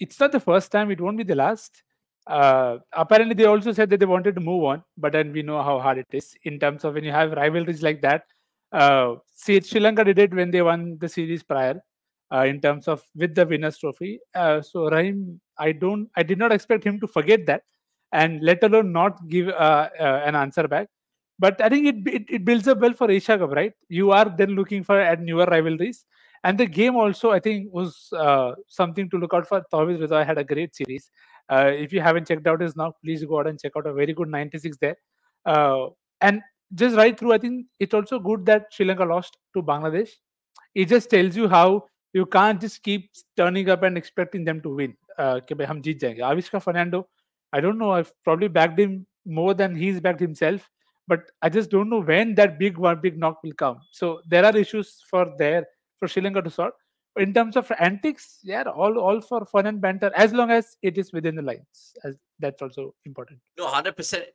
Speaker 3: it's not the first time, it won't be the last. Uh, apparently, they also said that they wanted to move on, but then we know how hard it is in terms of when you have rivalries like that uh, see, Sri Lanka did it when they won the series prior, uh, in terms of with the winners trophy. Uh, so Rahim, I don't, I did not expect him to forget that, and let alone not give uh, uh, an answer back. But I think it, it, it builds up well for Asia Cup, right? You are then looking for at newer rivalries, and the game also I think was uh, something to look out for. Taufiq I had a great series. if you haven't checked out his now, please go out and check out a very good 96 there. and just right through, I think it's also good that Sri Lanka lost to Bangladesh. It just tells you how you can't just keep turning up and expecting them to win. Uh. Avishka Fernando, I don't know. I've probably backed him more than he's backed himself, but I just don't know when that big one, big knock will come. So there are issues for there for Sri Lanka to sort. In terms of antics, yeah, all all for fun and banter, as long as it is within the lines. As that's also important.
Speaker 1: No, hundred percent.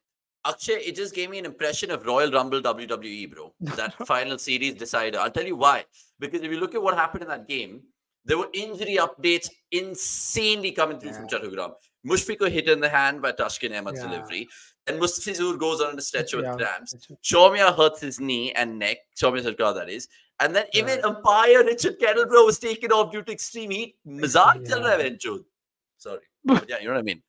Speaker 1: Akshay, it just gave me an impression of Royal Rumble WWE, bro. That final series decider. I'll tell you why. Because if you look at what happened in that game, there were injury updates insanely coming through yeah. from Chattogram. Mushfiqur hit in the hand by Taskin Ahmed's yeah. delivery. And Mustafizur goes on the stretcher yeah. with cramps. Soumya hurts his knee and neck. Soumya Sarkar, that is. And then even yeah. umpire Richard Kettleborough was taken off due to extreme heat. Mazak yeah. Sorry. But yeah, you know what I mean?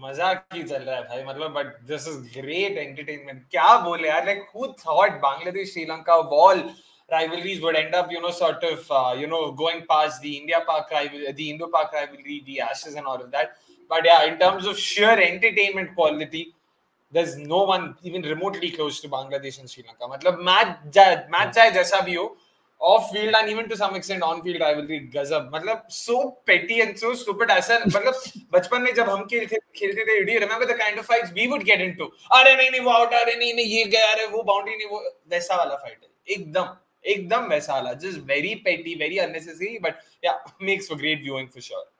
Speaker 2: मज़ाक ही चल रहा है भाई मतलब but this is great entertainment क्या बोले यार like who thought Bangladesh Sri Lanka wall rivalries would end up, you know, sort of, uh, you know, going past the India-Pak rivalry, the Indo-Pak rivalry, the Ashes and all of that. But yeah, in terms of sheer entertainment quality, there's no one even remotely close to Bangladesh and Sri Lanka. मतलब match match चाहे जैसा भी हो, off field and even to some extent on field rivalry गजब मतलब सो पेटी and so stupid ऐसा मतलब बचपन में जब हम खेल थे, खेलते थे do remember the kind of fights we would get into अरे नहीं नहीं वो आउट अरे नहीं नहीं ये गया अरे वो बाउंड्री नहीं वो वैसा वाला फाइट है। एकदम एकदम वैसा वाला just very petty very unnecessary but yeah makes for great viewing for sure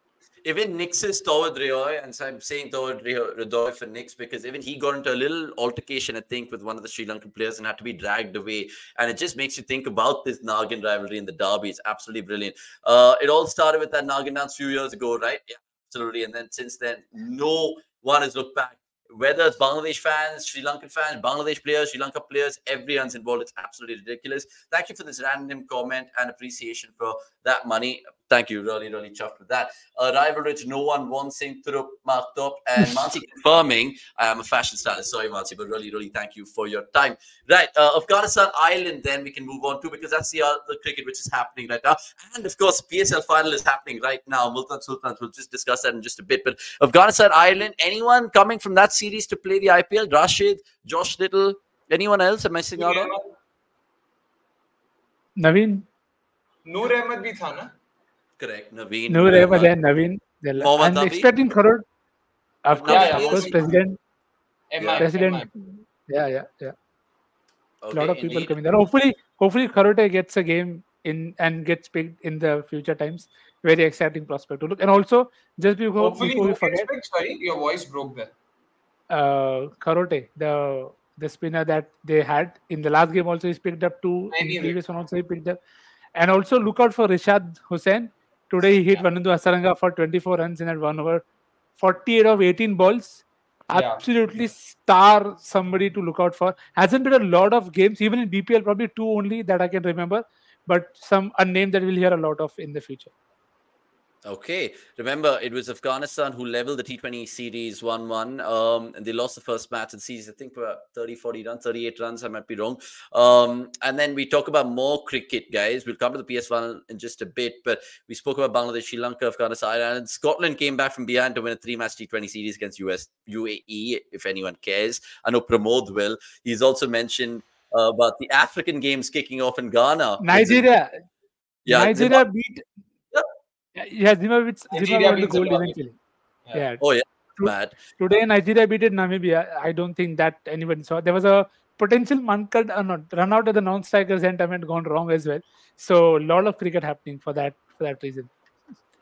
Speaker 1: even Nix's Toward Rioi, and so I'm saying Toward Rioi for Nix because even he got into a little altercation, I think, with one of the Sri Lankan players and had to be dragged away. And it just makes you think about this Nagin rivalry in the derby. It's absolutely brilliant. Uh, it all started with that Nagin dance a few years ago, right? Yeah, absolutely. And then since then, no one has looked back whether it's Bangladesh fans, Sri Lankan fans, Bangladesh players, Sri Lanka players, everyone's involved. It's absolutely ridiculous. Thank you for this random comment and appreciation for that money thank you. Really, really chuffed with that. Uh, rivalry no one wants him to marked up. And Maanasi confirming I am a fashion stylist. Sorry, Maanasi, but really, really thank you for your time. Right. Uh, Afghanistan Ireland, then we can move on to because that's the other cricket which is happening right now. And of course, PSL final is happening right now. Multan Sultan, we'll just discuss that in just a bit. But Afghanistan Ireland, anyone coming from that series to play the IPL? Rashid, Josh Little, anyone else? Am I missing out on?
Speaker 3: Naveen.
Speaker 2: Noor Ahmed bhi tha na?
Speaker 1: Correct. Naveen.
Speaker 3: Noor Ahmed and Naveen. I'm expecting Kharote. Of course, yeah, yeah, of course, President.
Speaker 2: MI,
Speaker 3: President.
Speaker 2: MI.
Speaker 3: Yeah, yeah, yeah.
Speaker 1: Okay,
Speaker 3: a lot of people
Speaker 1: indeed.
Speaker 3: coming there. Hopefully, hopefully Kharote gets a game in and gets picked in the future times. Very exciting prospect to look. And also, just before,
Speaker 2: Hopefully,
Speaker 3: before we
Speaker 2: who can
Speaker 3: forget,
Speaker 2: expect- sorry, your voice broke there.
Speaker 3: uh, Kharote, the the spinner that they had in the last game, also he's picked up two. In the previous one also he picked up. And also look out for Rishad Hossain. Today he hit
Speaker 2: Yeah.
Speaker 3: Wanindu Hasaranga for 24 runs in that one over, 48 of 18 balls.
Speaker 2: Yeah.
Speaker 3: Absolutely star somebody to look out for. Hasn't been a lot of games, even in BPL, probably two only that I can remember. But some a name that we'll hear a lot of in the future.
Speaker 1: Okay. Remember, it was Afghanistan who leveled the T20 series 1 1. Um, and they lost the first match in series, I think, for 30, 40 runs, 38 runs. I might be wrong. Um, and then we talk about more cricket, guys. We'll come to the PSL in just a bit. But we spoke about Bangladesh, Sri Lanka, Afghanistan, and Scotland came back from behind to win a three match T20 series against US, UAE, if anyone cares. I know Pramod will. He's also mentioned uh, about the African games kicking off in Ghana.
Speaker 3: Nigeria,
Speaker 1: Yeah.
Speaker 3: Nigeria beat.
Speaker 1: Yep.
Speaker 3: Yeah, Zimbabwe, Zimbabwe won the gold
Speaker 2: Zimbabwe.
Speaker 3: eventually.
Speaker 2: Yeah.
Speaker 3: Yeah.
Speaker 1: Oh, yeah.
Speaker 3: True.
Speaker 1: Mad.
Speaker 3: Today, Nigeria beat Namibia. I don't think that anyone saw. There was a potential man cut, uh, not run out at the non-striker sentiment gone wrong as well. So a lot of cricket happening for that for that reason.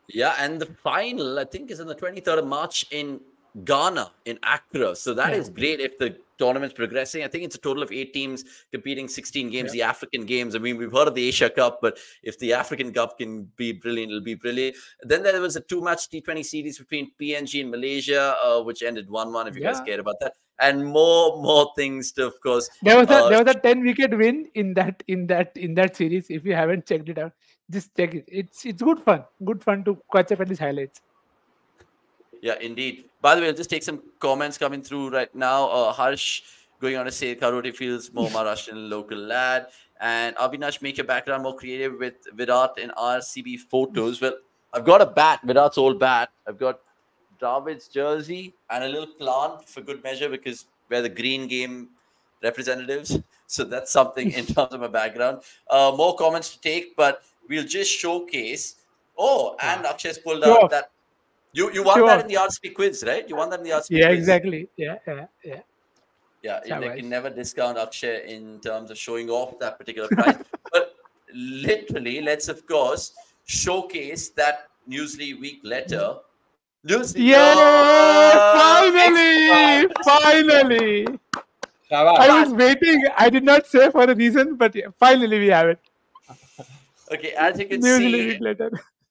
Speaker 1: Yeah, and the final, I think, is on the 23rd of March in Ghana, in Accra. So that is
Speaker 3: Yeah.
Speaker 1: great if the tournament's progressing. I think it's a total of eight teams competing 16 games, the African games. I mean, we've heard of the Asia Cup, but if the African Cup can be brilliant, it'll be brilliant. Then there was a two match T20 series between PNG and Malaysia, uh, which ended 1 1, if you guys care about that. And more more things to, of course.
Speaker 3: There was a
Speaker 1: Uh,
Speaker 3: there was a ten wicket win in that in that in that series. If you haven't checked it out, just check it. It's it's good fun. Good fun to catch up at these highlights.
Speaker 1: Yeah, indeed. By the way, I'll just take some comments coming through right now. Uh, Harsh going on to say Karoti feels more Maharashtrian local lad. And Abhinash, make your background more creative with Virat in RCB photos. Well, I've got a bat, Virat's old bat. I've got Dravid's jersey and a little plant for good measure because we're the green game representatives. So that's something in terms of my background. Uh, more comments to take, but we'll just showcase. Oh, and Akshay's pulled
Speaker 3: Sure.
Speaker 1: out that you you won
Speaker 3: Sure.
Speaker 1: that in the RCP quiz, right? You won that in the RCP
Speaker 3: Yeah,
Speaker 1: quiz.
Speaker 3: exactly. Yeah, yeah, yeah.
Speaker 1: Yeah, you
Speaker 3: Shabash.
Speaker 1: can never discount Akshay in terms of showing off that particular prize. but literally, let's of course showcase that Newsly week letter. Newsly,
Speaker 3: Yeah, finally, finally.
Speaker 2: Shabash.
Speaker 3: I was waiting. I did not say for a reason, but yeah, finally we have it.
Speaker 1: Okay, as you can
Speaker 3: News
Speaker 1: see,
Speaker 3: week later.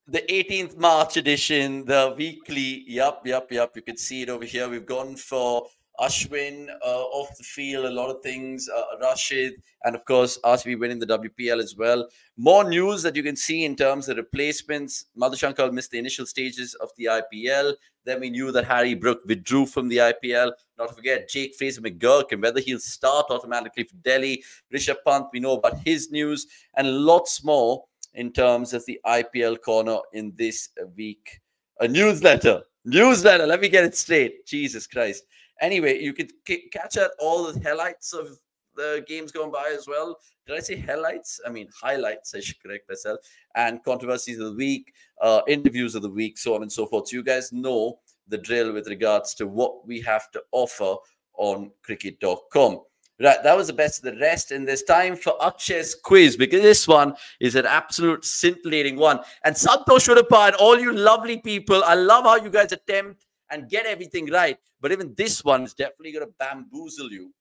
Speaker 1: The 18th March edition, the weekly. Yup, yup, yup. You can see it over here. We've gone for Ashwin uh, off the field, a lot of things. Uh, Rashid, and of course, RCB winning the WPL as well. More news that you can see in terms of replacements. Madushanka missed the initial stages of the IPL. Then we knew that Harry Brook withdrew from the IPL. Not to forget Jake Fraser McGurk and whether he'll start automatically for Delhi. Rishabh Pant, we know about his news and lots more in terms of the IPL corner in this week. A newsletter. Newsletter. Let me get it straight. Jesus Christ. Anyway, you could catch out all the highlights of the games going by as well. Did I say highlights? I mean highlights. I should correct myself. And controversies of the week, uh, interviews of the week, so on and so forth. So you guys know the drill with regards to what we have to offer on cricket.com. Right, that was the best of the rest. And there's time for Akshay's quiz because this one is an absolute scintillating one. And Santosh Uddappa and all you lovely people, I love how you guys attempt and get everything right. But even this one is definitely going to bamboozle you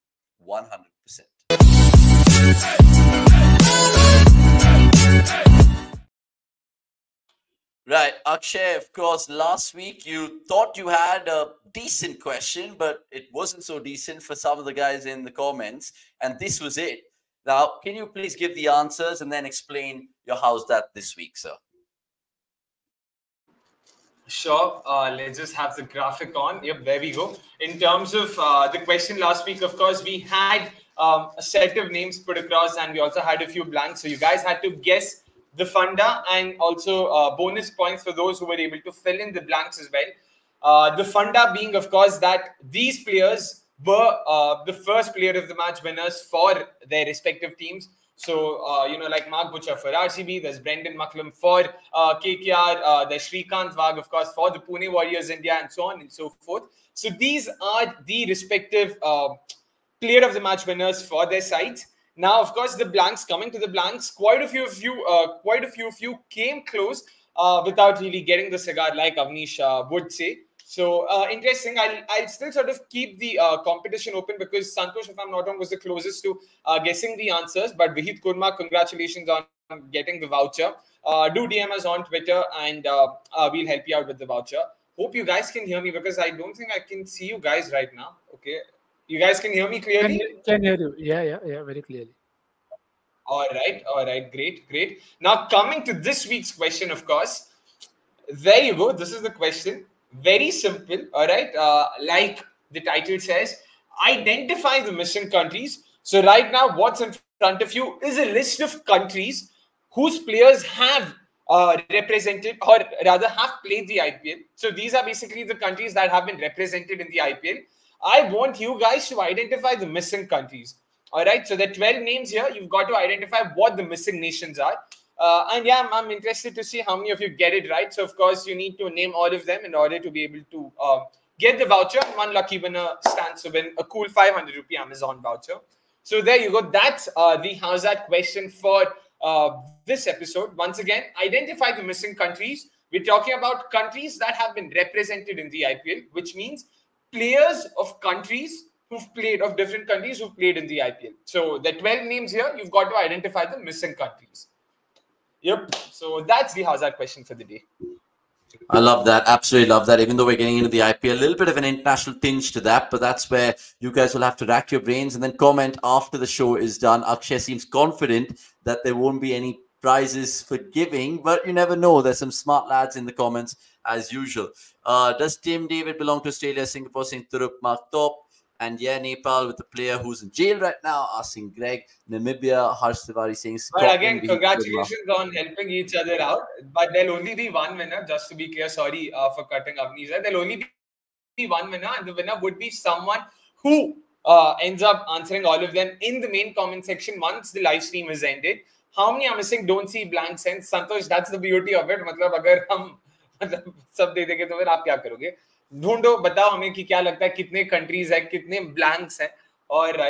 Speaker 1: 100%. Right, Akshay, of course, last week you thought you had a decent question, but it wasn't so decent for some of the guys in the comments, and this was it. Now, can you please give the answers and then explain your how's that this week, sir?
Speaker 2: Sure. Uh, let's just have the graphic on. Yep, there we go. In terms of uh, the question last week, of course, we had um, a set of names put across and we also had a few blanks. So you guys had to guess the funda and also uh, bonus points for those who were able to fill in the blanks as well. Uh, the funda being, of course, that these players were uh, the first player of the match winners for their respective teams. So, uh, you know, like Mark Boucher for RCB, there's Brendon McCullum for uh, KKR, uh, there's Shrikant Wagh, of course, for the Pune Warriors India, and so on and so forth. So, these are the respective player of the match winners for their sides. Now, of course, the blanks coming to the blanks, quite a few of you, uh, quite a few of you came close uh, without really getting the cigar, like Avnish uh, would say. So uh, interesting. I'll, I'll still sort of keep the uh, competition open because Santosh, if I'm not wrong, was the closest to uh, guessing the answers. But Vihit Kurma, congratulations on getting the voucher. Uh, do DM us on Twitter and uh, uh, we'll help you out with the voucher. Hope you guys can hear me because I don't think I can see you guys right now. Okay. You guys can hear me clearly?
Speaker 3: Can, can hear you. Yeah, yeah, yeah, very clearly.
Speaker 2: All right, all right, great, great. Now, coming to this week's question, of course, there you go. This is the question. Very simple, all right. Uh, like the title says, identify the missing countries. So, right now, what's in front of you is a list of countries whose players have uh, represented or rather have played the IPL. So, these are basically the countries that have been represented in the IPL I want you guys to identify the missing countries. All right. So the 12 names here, you've got to identify what the missing nations are. Uh, and yeah, I'm, I'm, interested to see how many of you get it right. So of course, you need to name all of them in order to be able to uh, get the voucher. One lucky winner stands to win a cool 500 rupee Amazon voucher. So there you go. That's uh, the how's that question for uh, this episode. Once again, identify the missing countries. We're talking about countries that have been represented in the IPL, which means players of countries who've played of different countries who've played in the IPL. So the 12 names here, you've got to identify the missing countries. Yep. So that's the hazard question for the day.
Speaker 1: I love that. Absolutely love that. Even though we're getting into the IPL, a little bit of an international tinge to that, but that's where you guys will have to rack your brains and then comment after the show is done. Akshay seems confident that there won't be any prizes for giving, but you never know. There's some smart lads in the comments as usual. Uh, does Tim David belong to Australia, Singapore, St. Thurup, Mark Top? And yeah, Nepal with the player who's in jail right now, asking Greg, Namibia, Harsh Tiwari saying.
Speaker 2: But again, congratulations on helping each other out. But there'll only be one winner, just to be clear. Sorry uh, for cutting Avni's. There'll only be one winner, and the winner would be someone who uh, ends up answering all of them in the main comment section once the live stream is ended. How many are missing? Don't see blank sense. Santosh, that's the beauty of it. Matlab, agar hum सब दे देंगे तो फिर आप क्या करोगे? ढूंढो, बताओ हमें कि क्या लगता है, कितने कंट्रीज़ है, कितने ब्लैंक्स है? और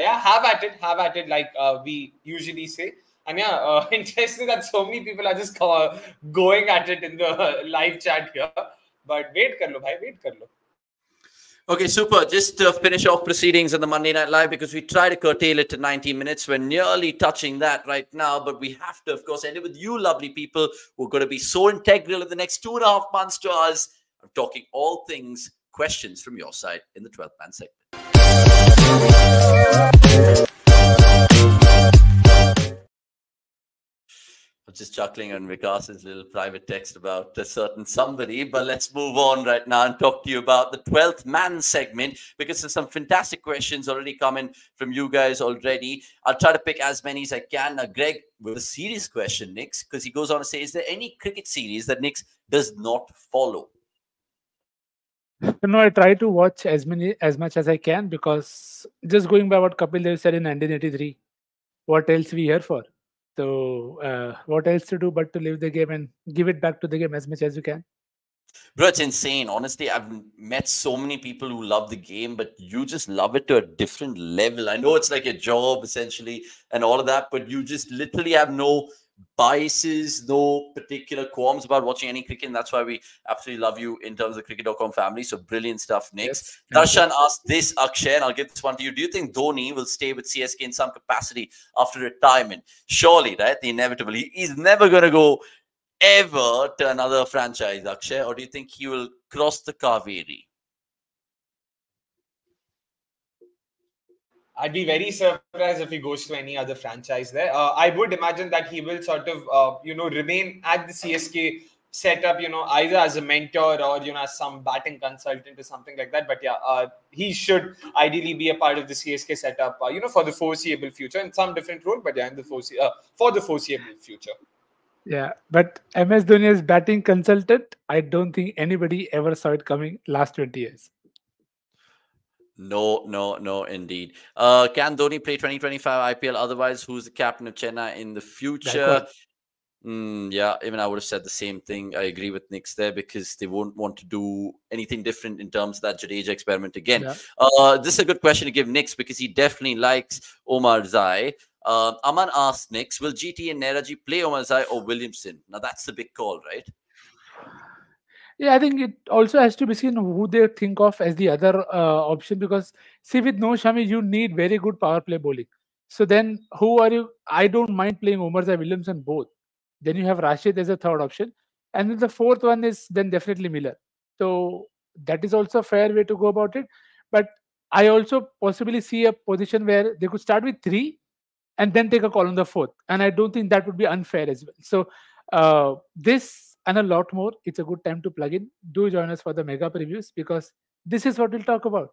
Speaker 2: live chat here but wait कर लो भाई वेट कर लो।
Speaker 1: Okay, super. Just to finish off proceedings on the Monday Night Live because we try to curtail it to 90 minutes. We're nearly touching that right now, but we have to, of course, end it with you, lovely people, who are going to be so integral in the next two and a half months to us. I'm talking all things questions from your side in the 12th man segment. Just chuckling on Vikas's little private text about a certain somebody. But let's move on right now and talk to you about the 12th man segment because there's some fantastic questions already coming from you guys already. I'll try to pick as many as I can. Now, Greg, with a serious question, Nix, because he goes on to say, Is there any cricket series that Nix does not follow?
Speaker 3: No, I try to watch as many as much as I can because just going by what Kapil Dev said in 1983, what else we here for? So, uh, what else to do but to live the game and give it back to the game as much as you can?
Speaker 1: Bro, it's insane. Honestly, I've met so many people who love the game, but you just love it to a different level. I know it's like a job essentially and all of that, but you just literally have no biases, no particular qualms about watching any cricket. And that's why we absolutely love you in terms of cricket.com family. So brilliant stuff, Nick. Yes, Darshan asked this, Akshay, and I'll give this one to you. Do you think Dhoni will stay with CSK in some capacity after retirement? Surely, right? The inevitable. He's never going to go ever to another franchise, Akshay, or do you think he will cross the Kaveri?
Speaker 2: I'd be very surprised if he goes to any other franchise there. Uh, I would imagine that he will sort of, uh, you know, remain at the CSK setup, you know, either as a mentor or, you know, as some batting consultant or something like that. But yeah, uh, he should ideally be a part of the CSK setup, uh, you know, for the foreseeable future in some different role, but yeah, in the forese- uh, for the foreseeable future.
Speaker 3: Yeah, but MS Dhoni as batting consultant, I don't think anybody ever saw it coming last 20 years.
Speaker 1: No, no, no, indeed. Uh, can Dhoni play 2025 IPL? Otherwise, who's the captain of Chennai in the future? Mm, yeah, even I would have said the same thing. I agree with Nick's there because they won't want to do anything different in terms of that Jadeja experiment again. Yeah. Uh, this is a good question to give Nick's because he definitely likes Omarzai. Uh, Aman asked next, will GT and Neraji play Omarzai or Williamson? Now that's the big call, right?
Speaker 3: Yeah, I think it also has to be seen who they think of as the other uh, option because see with no Shami, you need very good power play bowling. So then who are you? I don't mind playing Omarzai Williamson both. Then you have Rashid as a third option. And then the fourth one is then definitely Miller. So that is also a fair way to go about it. But I also possibly see a position where they could start with three and then take a call on the fourth. And I don't think that would be unfair as well. So uh, this and a lot more, it's a good time to plug in. Do join us for the mega previews because this is what we'll talk about.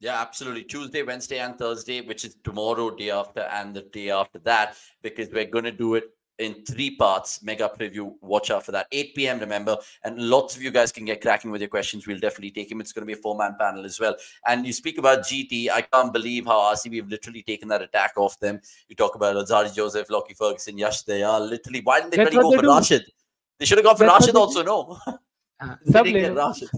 Speaker 1: Yeah, absolutely. Tuesday, Wednesday, and Thursday, which is tomorrow, day after, and the day after that, because we're going to do it in three parts mega preview watch out for that 8 p.m remember and lots of you guys can get cracking with your questions we'll definitely take him it's going to be a four-man panel as well and you speak about gt i can't believe how rcb have literally taken that attack off them you talk about Alzarri Joseph Lockie Ferguson Yash they are literally why didn't they really go for do. Rashid they should have gone for That's Rashid also no uh, Rashid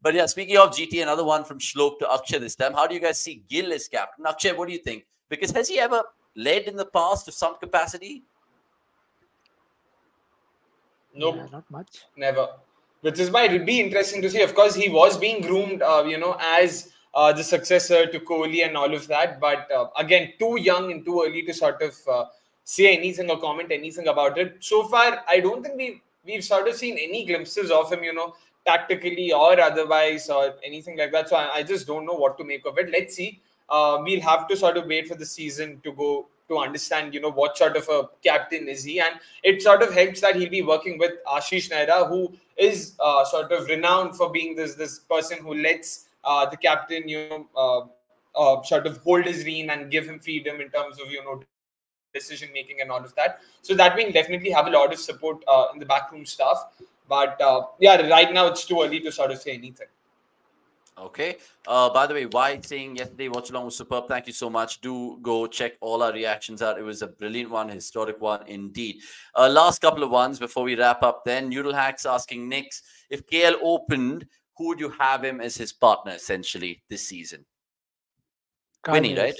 Speaker 1: but yeah speaking of gt another one from Shlok to Akshay this time how do you guys see Gill as captain Akshay what do you think because has he ever led in the past to some capacity
Speaker 2: Nope.
Speaker 3: Yeah, not much.
Speaker 2: Never. Which is why it would be interesting to see. Of course, he was being groomed, uh, you know, as uh, the successor to Kohli and all of that. But uh, again, too young and too early to sort of uh, say anything or comment anything about it. So far, I don't think we we've sort of seen any glimpses of him, you know, tactically or otherwise or anything like that. So I, I just don't know what to make of it. Let's see. Uh, we'll have to sort of wait for the season to go to understand, you know, what sort of a captain is he. And it sort of helps that he'll be working with Ashish Nehra, who is uh, sort of renowned for being this this person who lets uh, the captain, you know, uh, uh sort of hold his rein and give him freedom in terms of, you know, decision making and all of that. So that will definitely have a lot of support uh, in the backroom staff. But uh, yeah, right now it's too early to sort of say anything.
Speaker 1: Okay. Uh, by the way, why saying yesterday watch along was superb. Thank you so much. Do go check all our reactions out. It was a brilliant one, historic one indeed. Uh, last couple of ones before we wrap up. Then Noodle Hacks asking Nix if KL opened, who would you have him as his partner essentially this season? Kyle Winnie, right?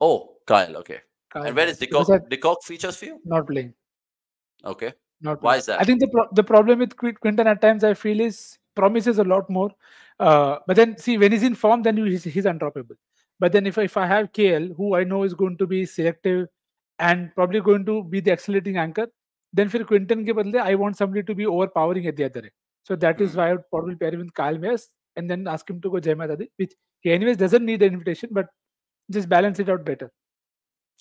Speaker 1: Oh, Kyle. Okay. And where is de Kock features for you?
Speaker 3: Not playing.
Speaker 1: Okay.
Speaker 3: Not
Speaker 1: Why is that?
Speaker 3: I think the pro- the problem with Quinton at times I feel is promises a lot more uh, but then see when he's in form, then he's, he's undroppable. But then if if I have KL, who I know is going to be selective and probably going to be the accelerating anchor, then for Quinton ke badle, I want somebody to be overpowering at the other end. So that is hmm. why I would probably pair him with Kyle Mayers and then ask him to go Jai which he anyways doesn't need the invitation, but just balance it out better.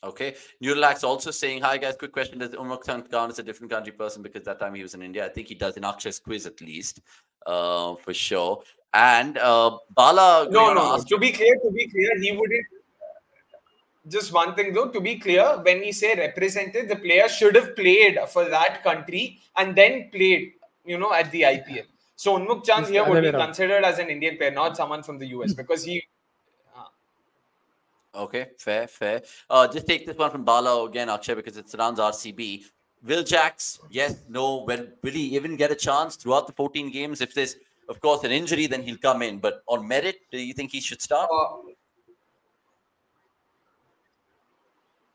Speaker 1: Okay. Nurlax also saying, Hi guys, quick question. Does Unmukt Chand is a different country person because that time he was in India? I think he does in Akshay's quiz at least, uh, for sure. And uh, Bala.
Speaker 2: No, no. Ask- to be clear, to be clear, he wouldn't. Just one thing though, to be clear, when we say represented, the player should have played for that country and then played, you know, at the IPL. So Unmukt Chand here would be considered as an Indian player, not someone from the US, because he
Speaker 1: Okay, fair, fair. Uh, just take this one from Bala again, Akshay, because it surrounds RCB. Will Jacks, yes, no. When will he even get a chance throughout the 14 games? If there's, of course, an injury, then he'll come in. But on merit, do you think he should start?
Speaker 2: Uh,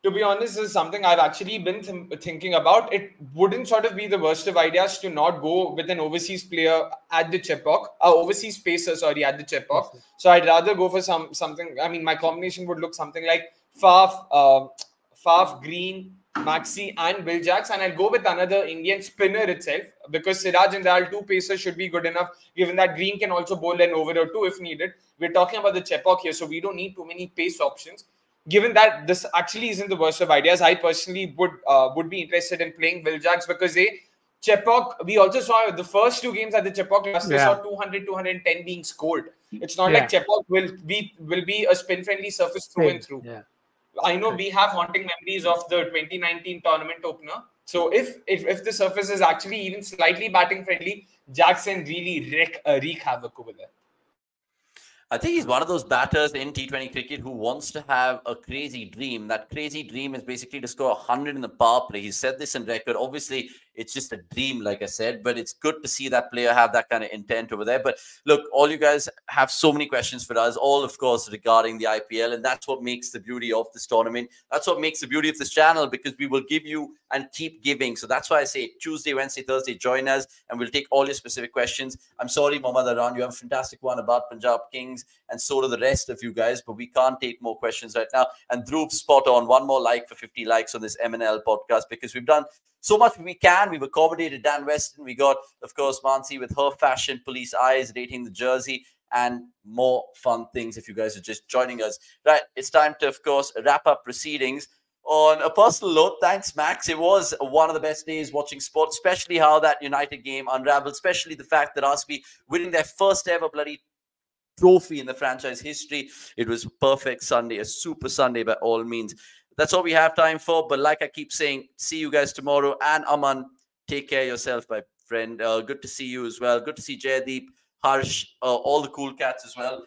Speaker 2: to be honest, this is something I've actually been th- thinking about. It wouldn't sort of be the worst of ideas to not go with an overseas player at the Chepauk, uh, overseas pacer, sorry, at the Chepauk. So I'd rather go for some something. I mean, my combination would look something like Faf, uh, Faf, Green, Maxi, and Will Jacks, and I'll go with another Indian spinner itself because Siraj and Dayal, two pacers should be good enough. Given that Green can also bowl an over or two if needed. We're talking about the Chepauk here, so we don't need too many pace options given that this actually isn't the worst of ideas, I personally would uh, would be interested in playing Will Jacks because they Chepauk, we also saw the first two games at the Chepauk last yeah. saw 200, 210 being scored. It's not yeah. like Chepauk will be will be a spin friendly surface through and through.
Speaker 3: Yeah.
Speaker 2: I know we have haunting memories of the 2019 tournament opener. So if if, if the surface is actually even slightly batting friendly, Jackson really wreak, uh, wreak havoc over there.
Speaker 1: I think he's one of those batters in T20 cricket who wants to have a crazy dream. That crazy dream is basically to score 100 in the power play. He said this in record. Obviously, it's just a dream, like I said, but it's good to see that player have that kind of intent over there. But look, all you guys have so many questions for us, all, of course, regarding the IPL. And that's what makes the beauty of this tournament. That's what makes the beauty of this channel because we will give you and keep giving. So that's why I say Tuesday, Wednesday, Thursday, join us and we'll take all your specific questions. I'm sorry, Mohammad Aran, you have a fantastic one about Punjab Kings, and so do the rest of you guys, but we can't take more questions right now. And Dhruv, spot on. One more like for 50 likes on this MNL podcast because we've done so much we can. We've accommodated Dan Weston. We got, of course, Maanasi with her fashion police eyes rating the jersey and more fun things if you guys are just joining us. Right, it's time to, of course, wrap up proceedings. On a personal note, thanks, Max. It was one of the best days watching sport, especially how that United game unraveled, especially the fact that RCB winning their first ever bloody trophy in the franchise history. It was perfect Sunday, a super Sunday by all means. That's all we have time for. But like I keep saying, see you guys tomorrow. And Aman, take care yourself, my friend. Uh, good to see you as well. Good to see Jaydeep, Harsh, uh, all the cool cats as well.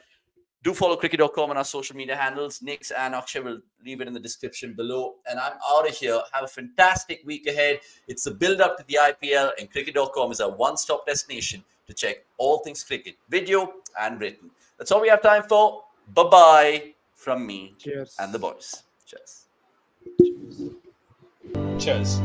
Speaker 1: Do follow cricket.com on our social media handles. Nix and Akshay will leave it in the description below. And I'm out of here. Have a fantastic week ahead. It's the build up to the IPL, and cricket.com is a one stop destination to check all things cricket, video and written. That's all we have time for. Bye bye from me
Speaker 3: Cheers.
Speaker 1: and the boys. Cheers.
Speaker 2: Cheers.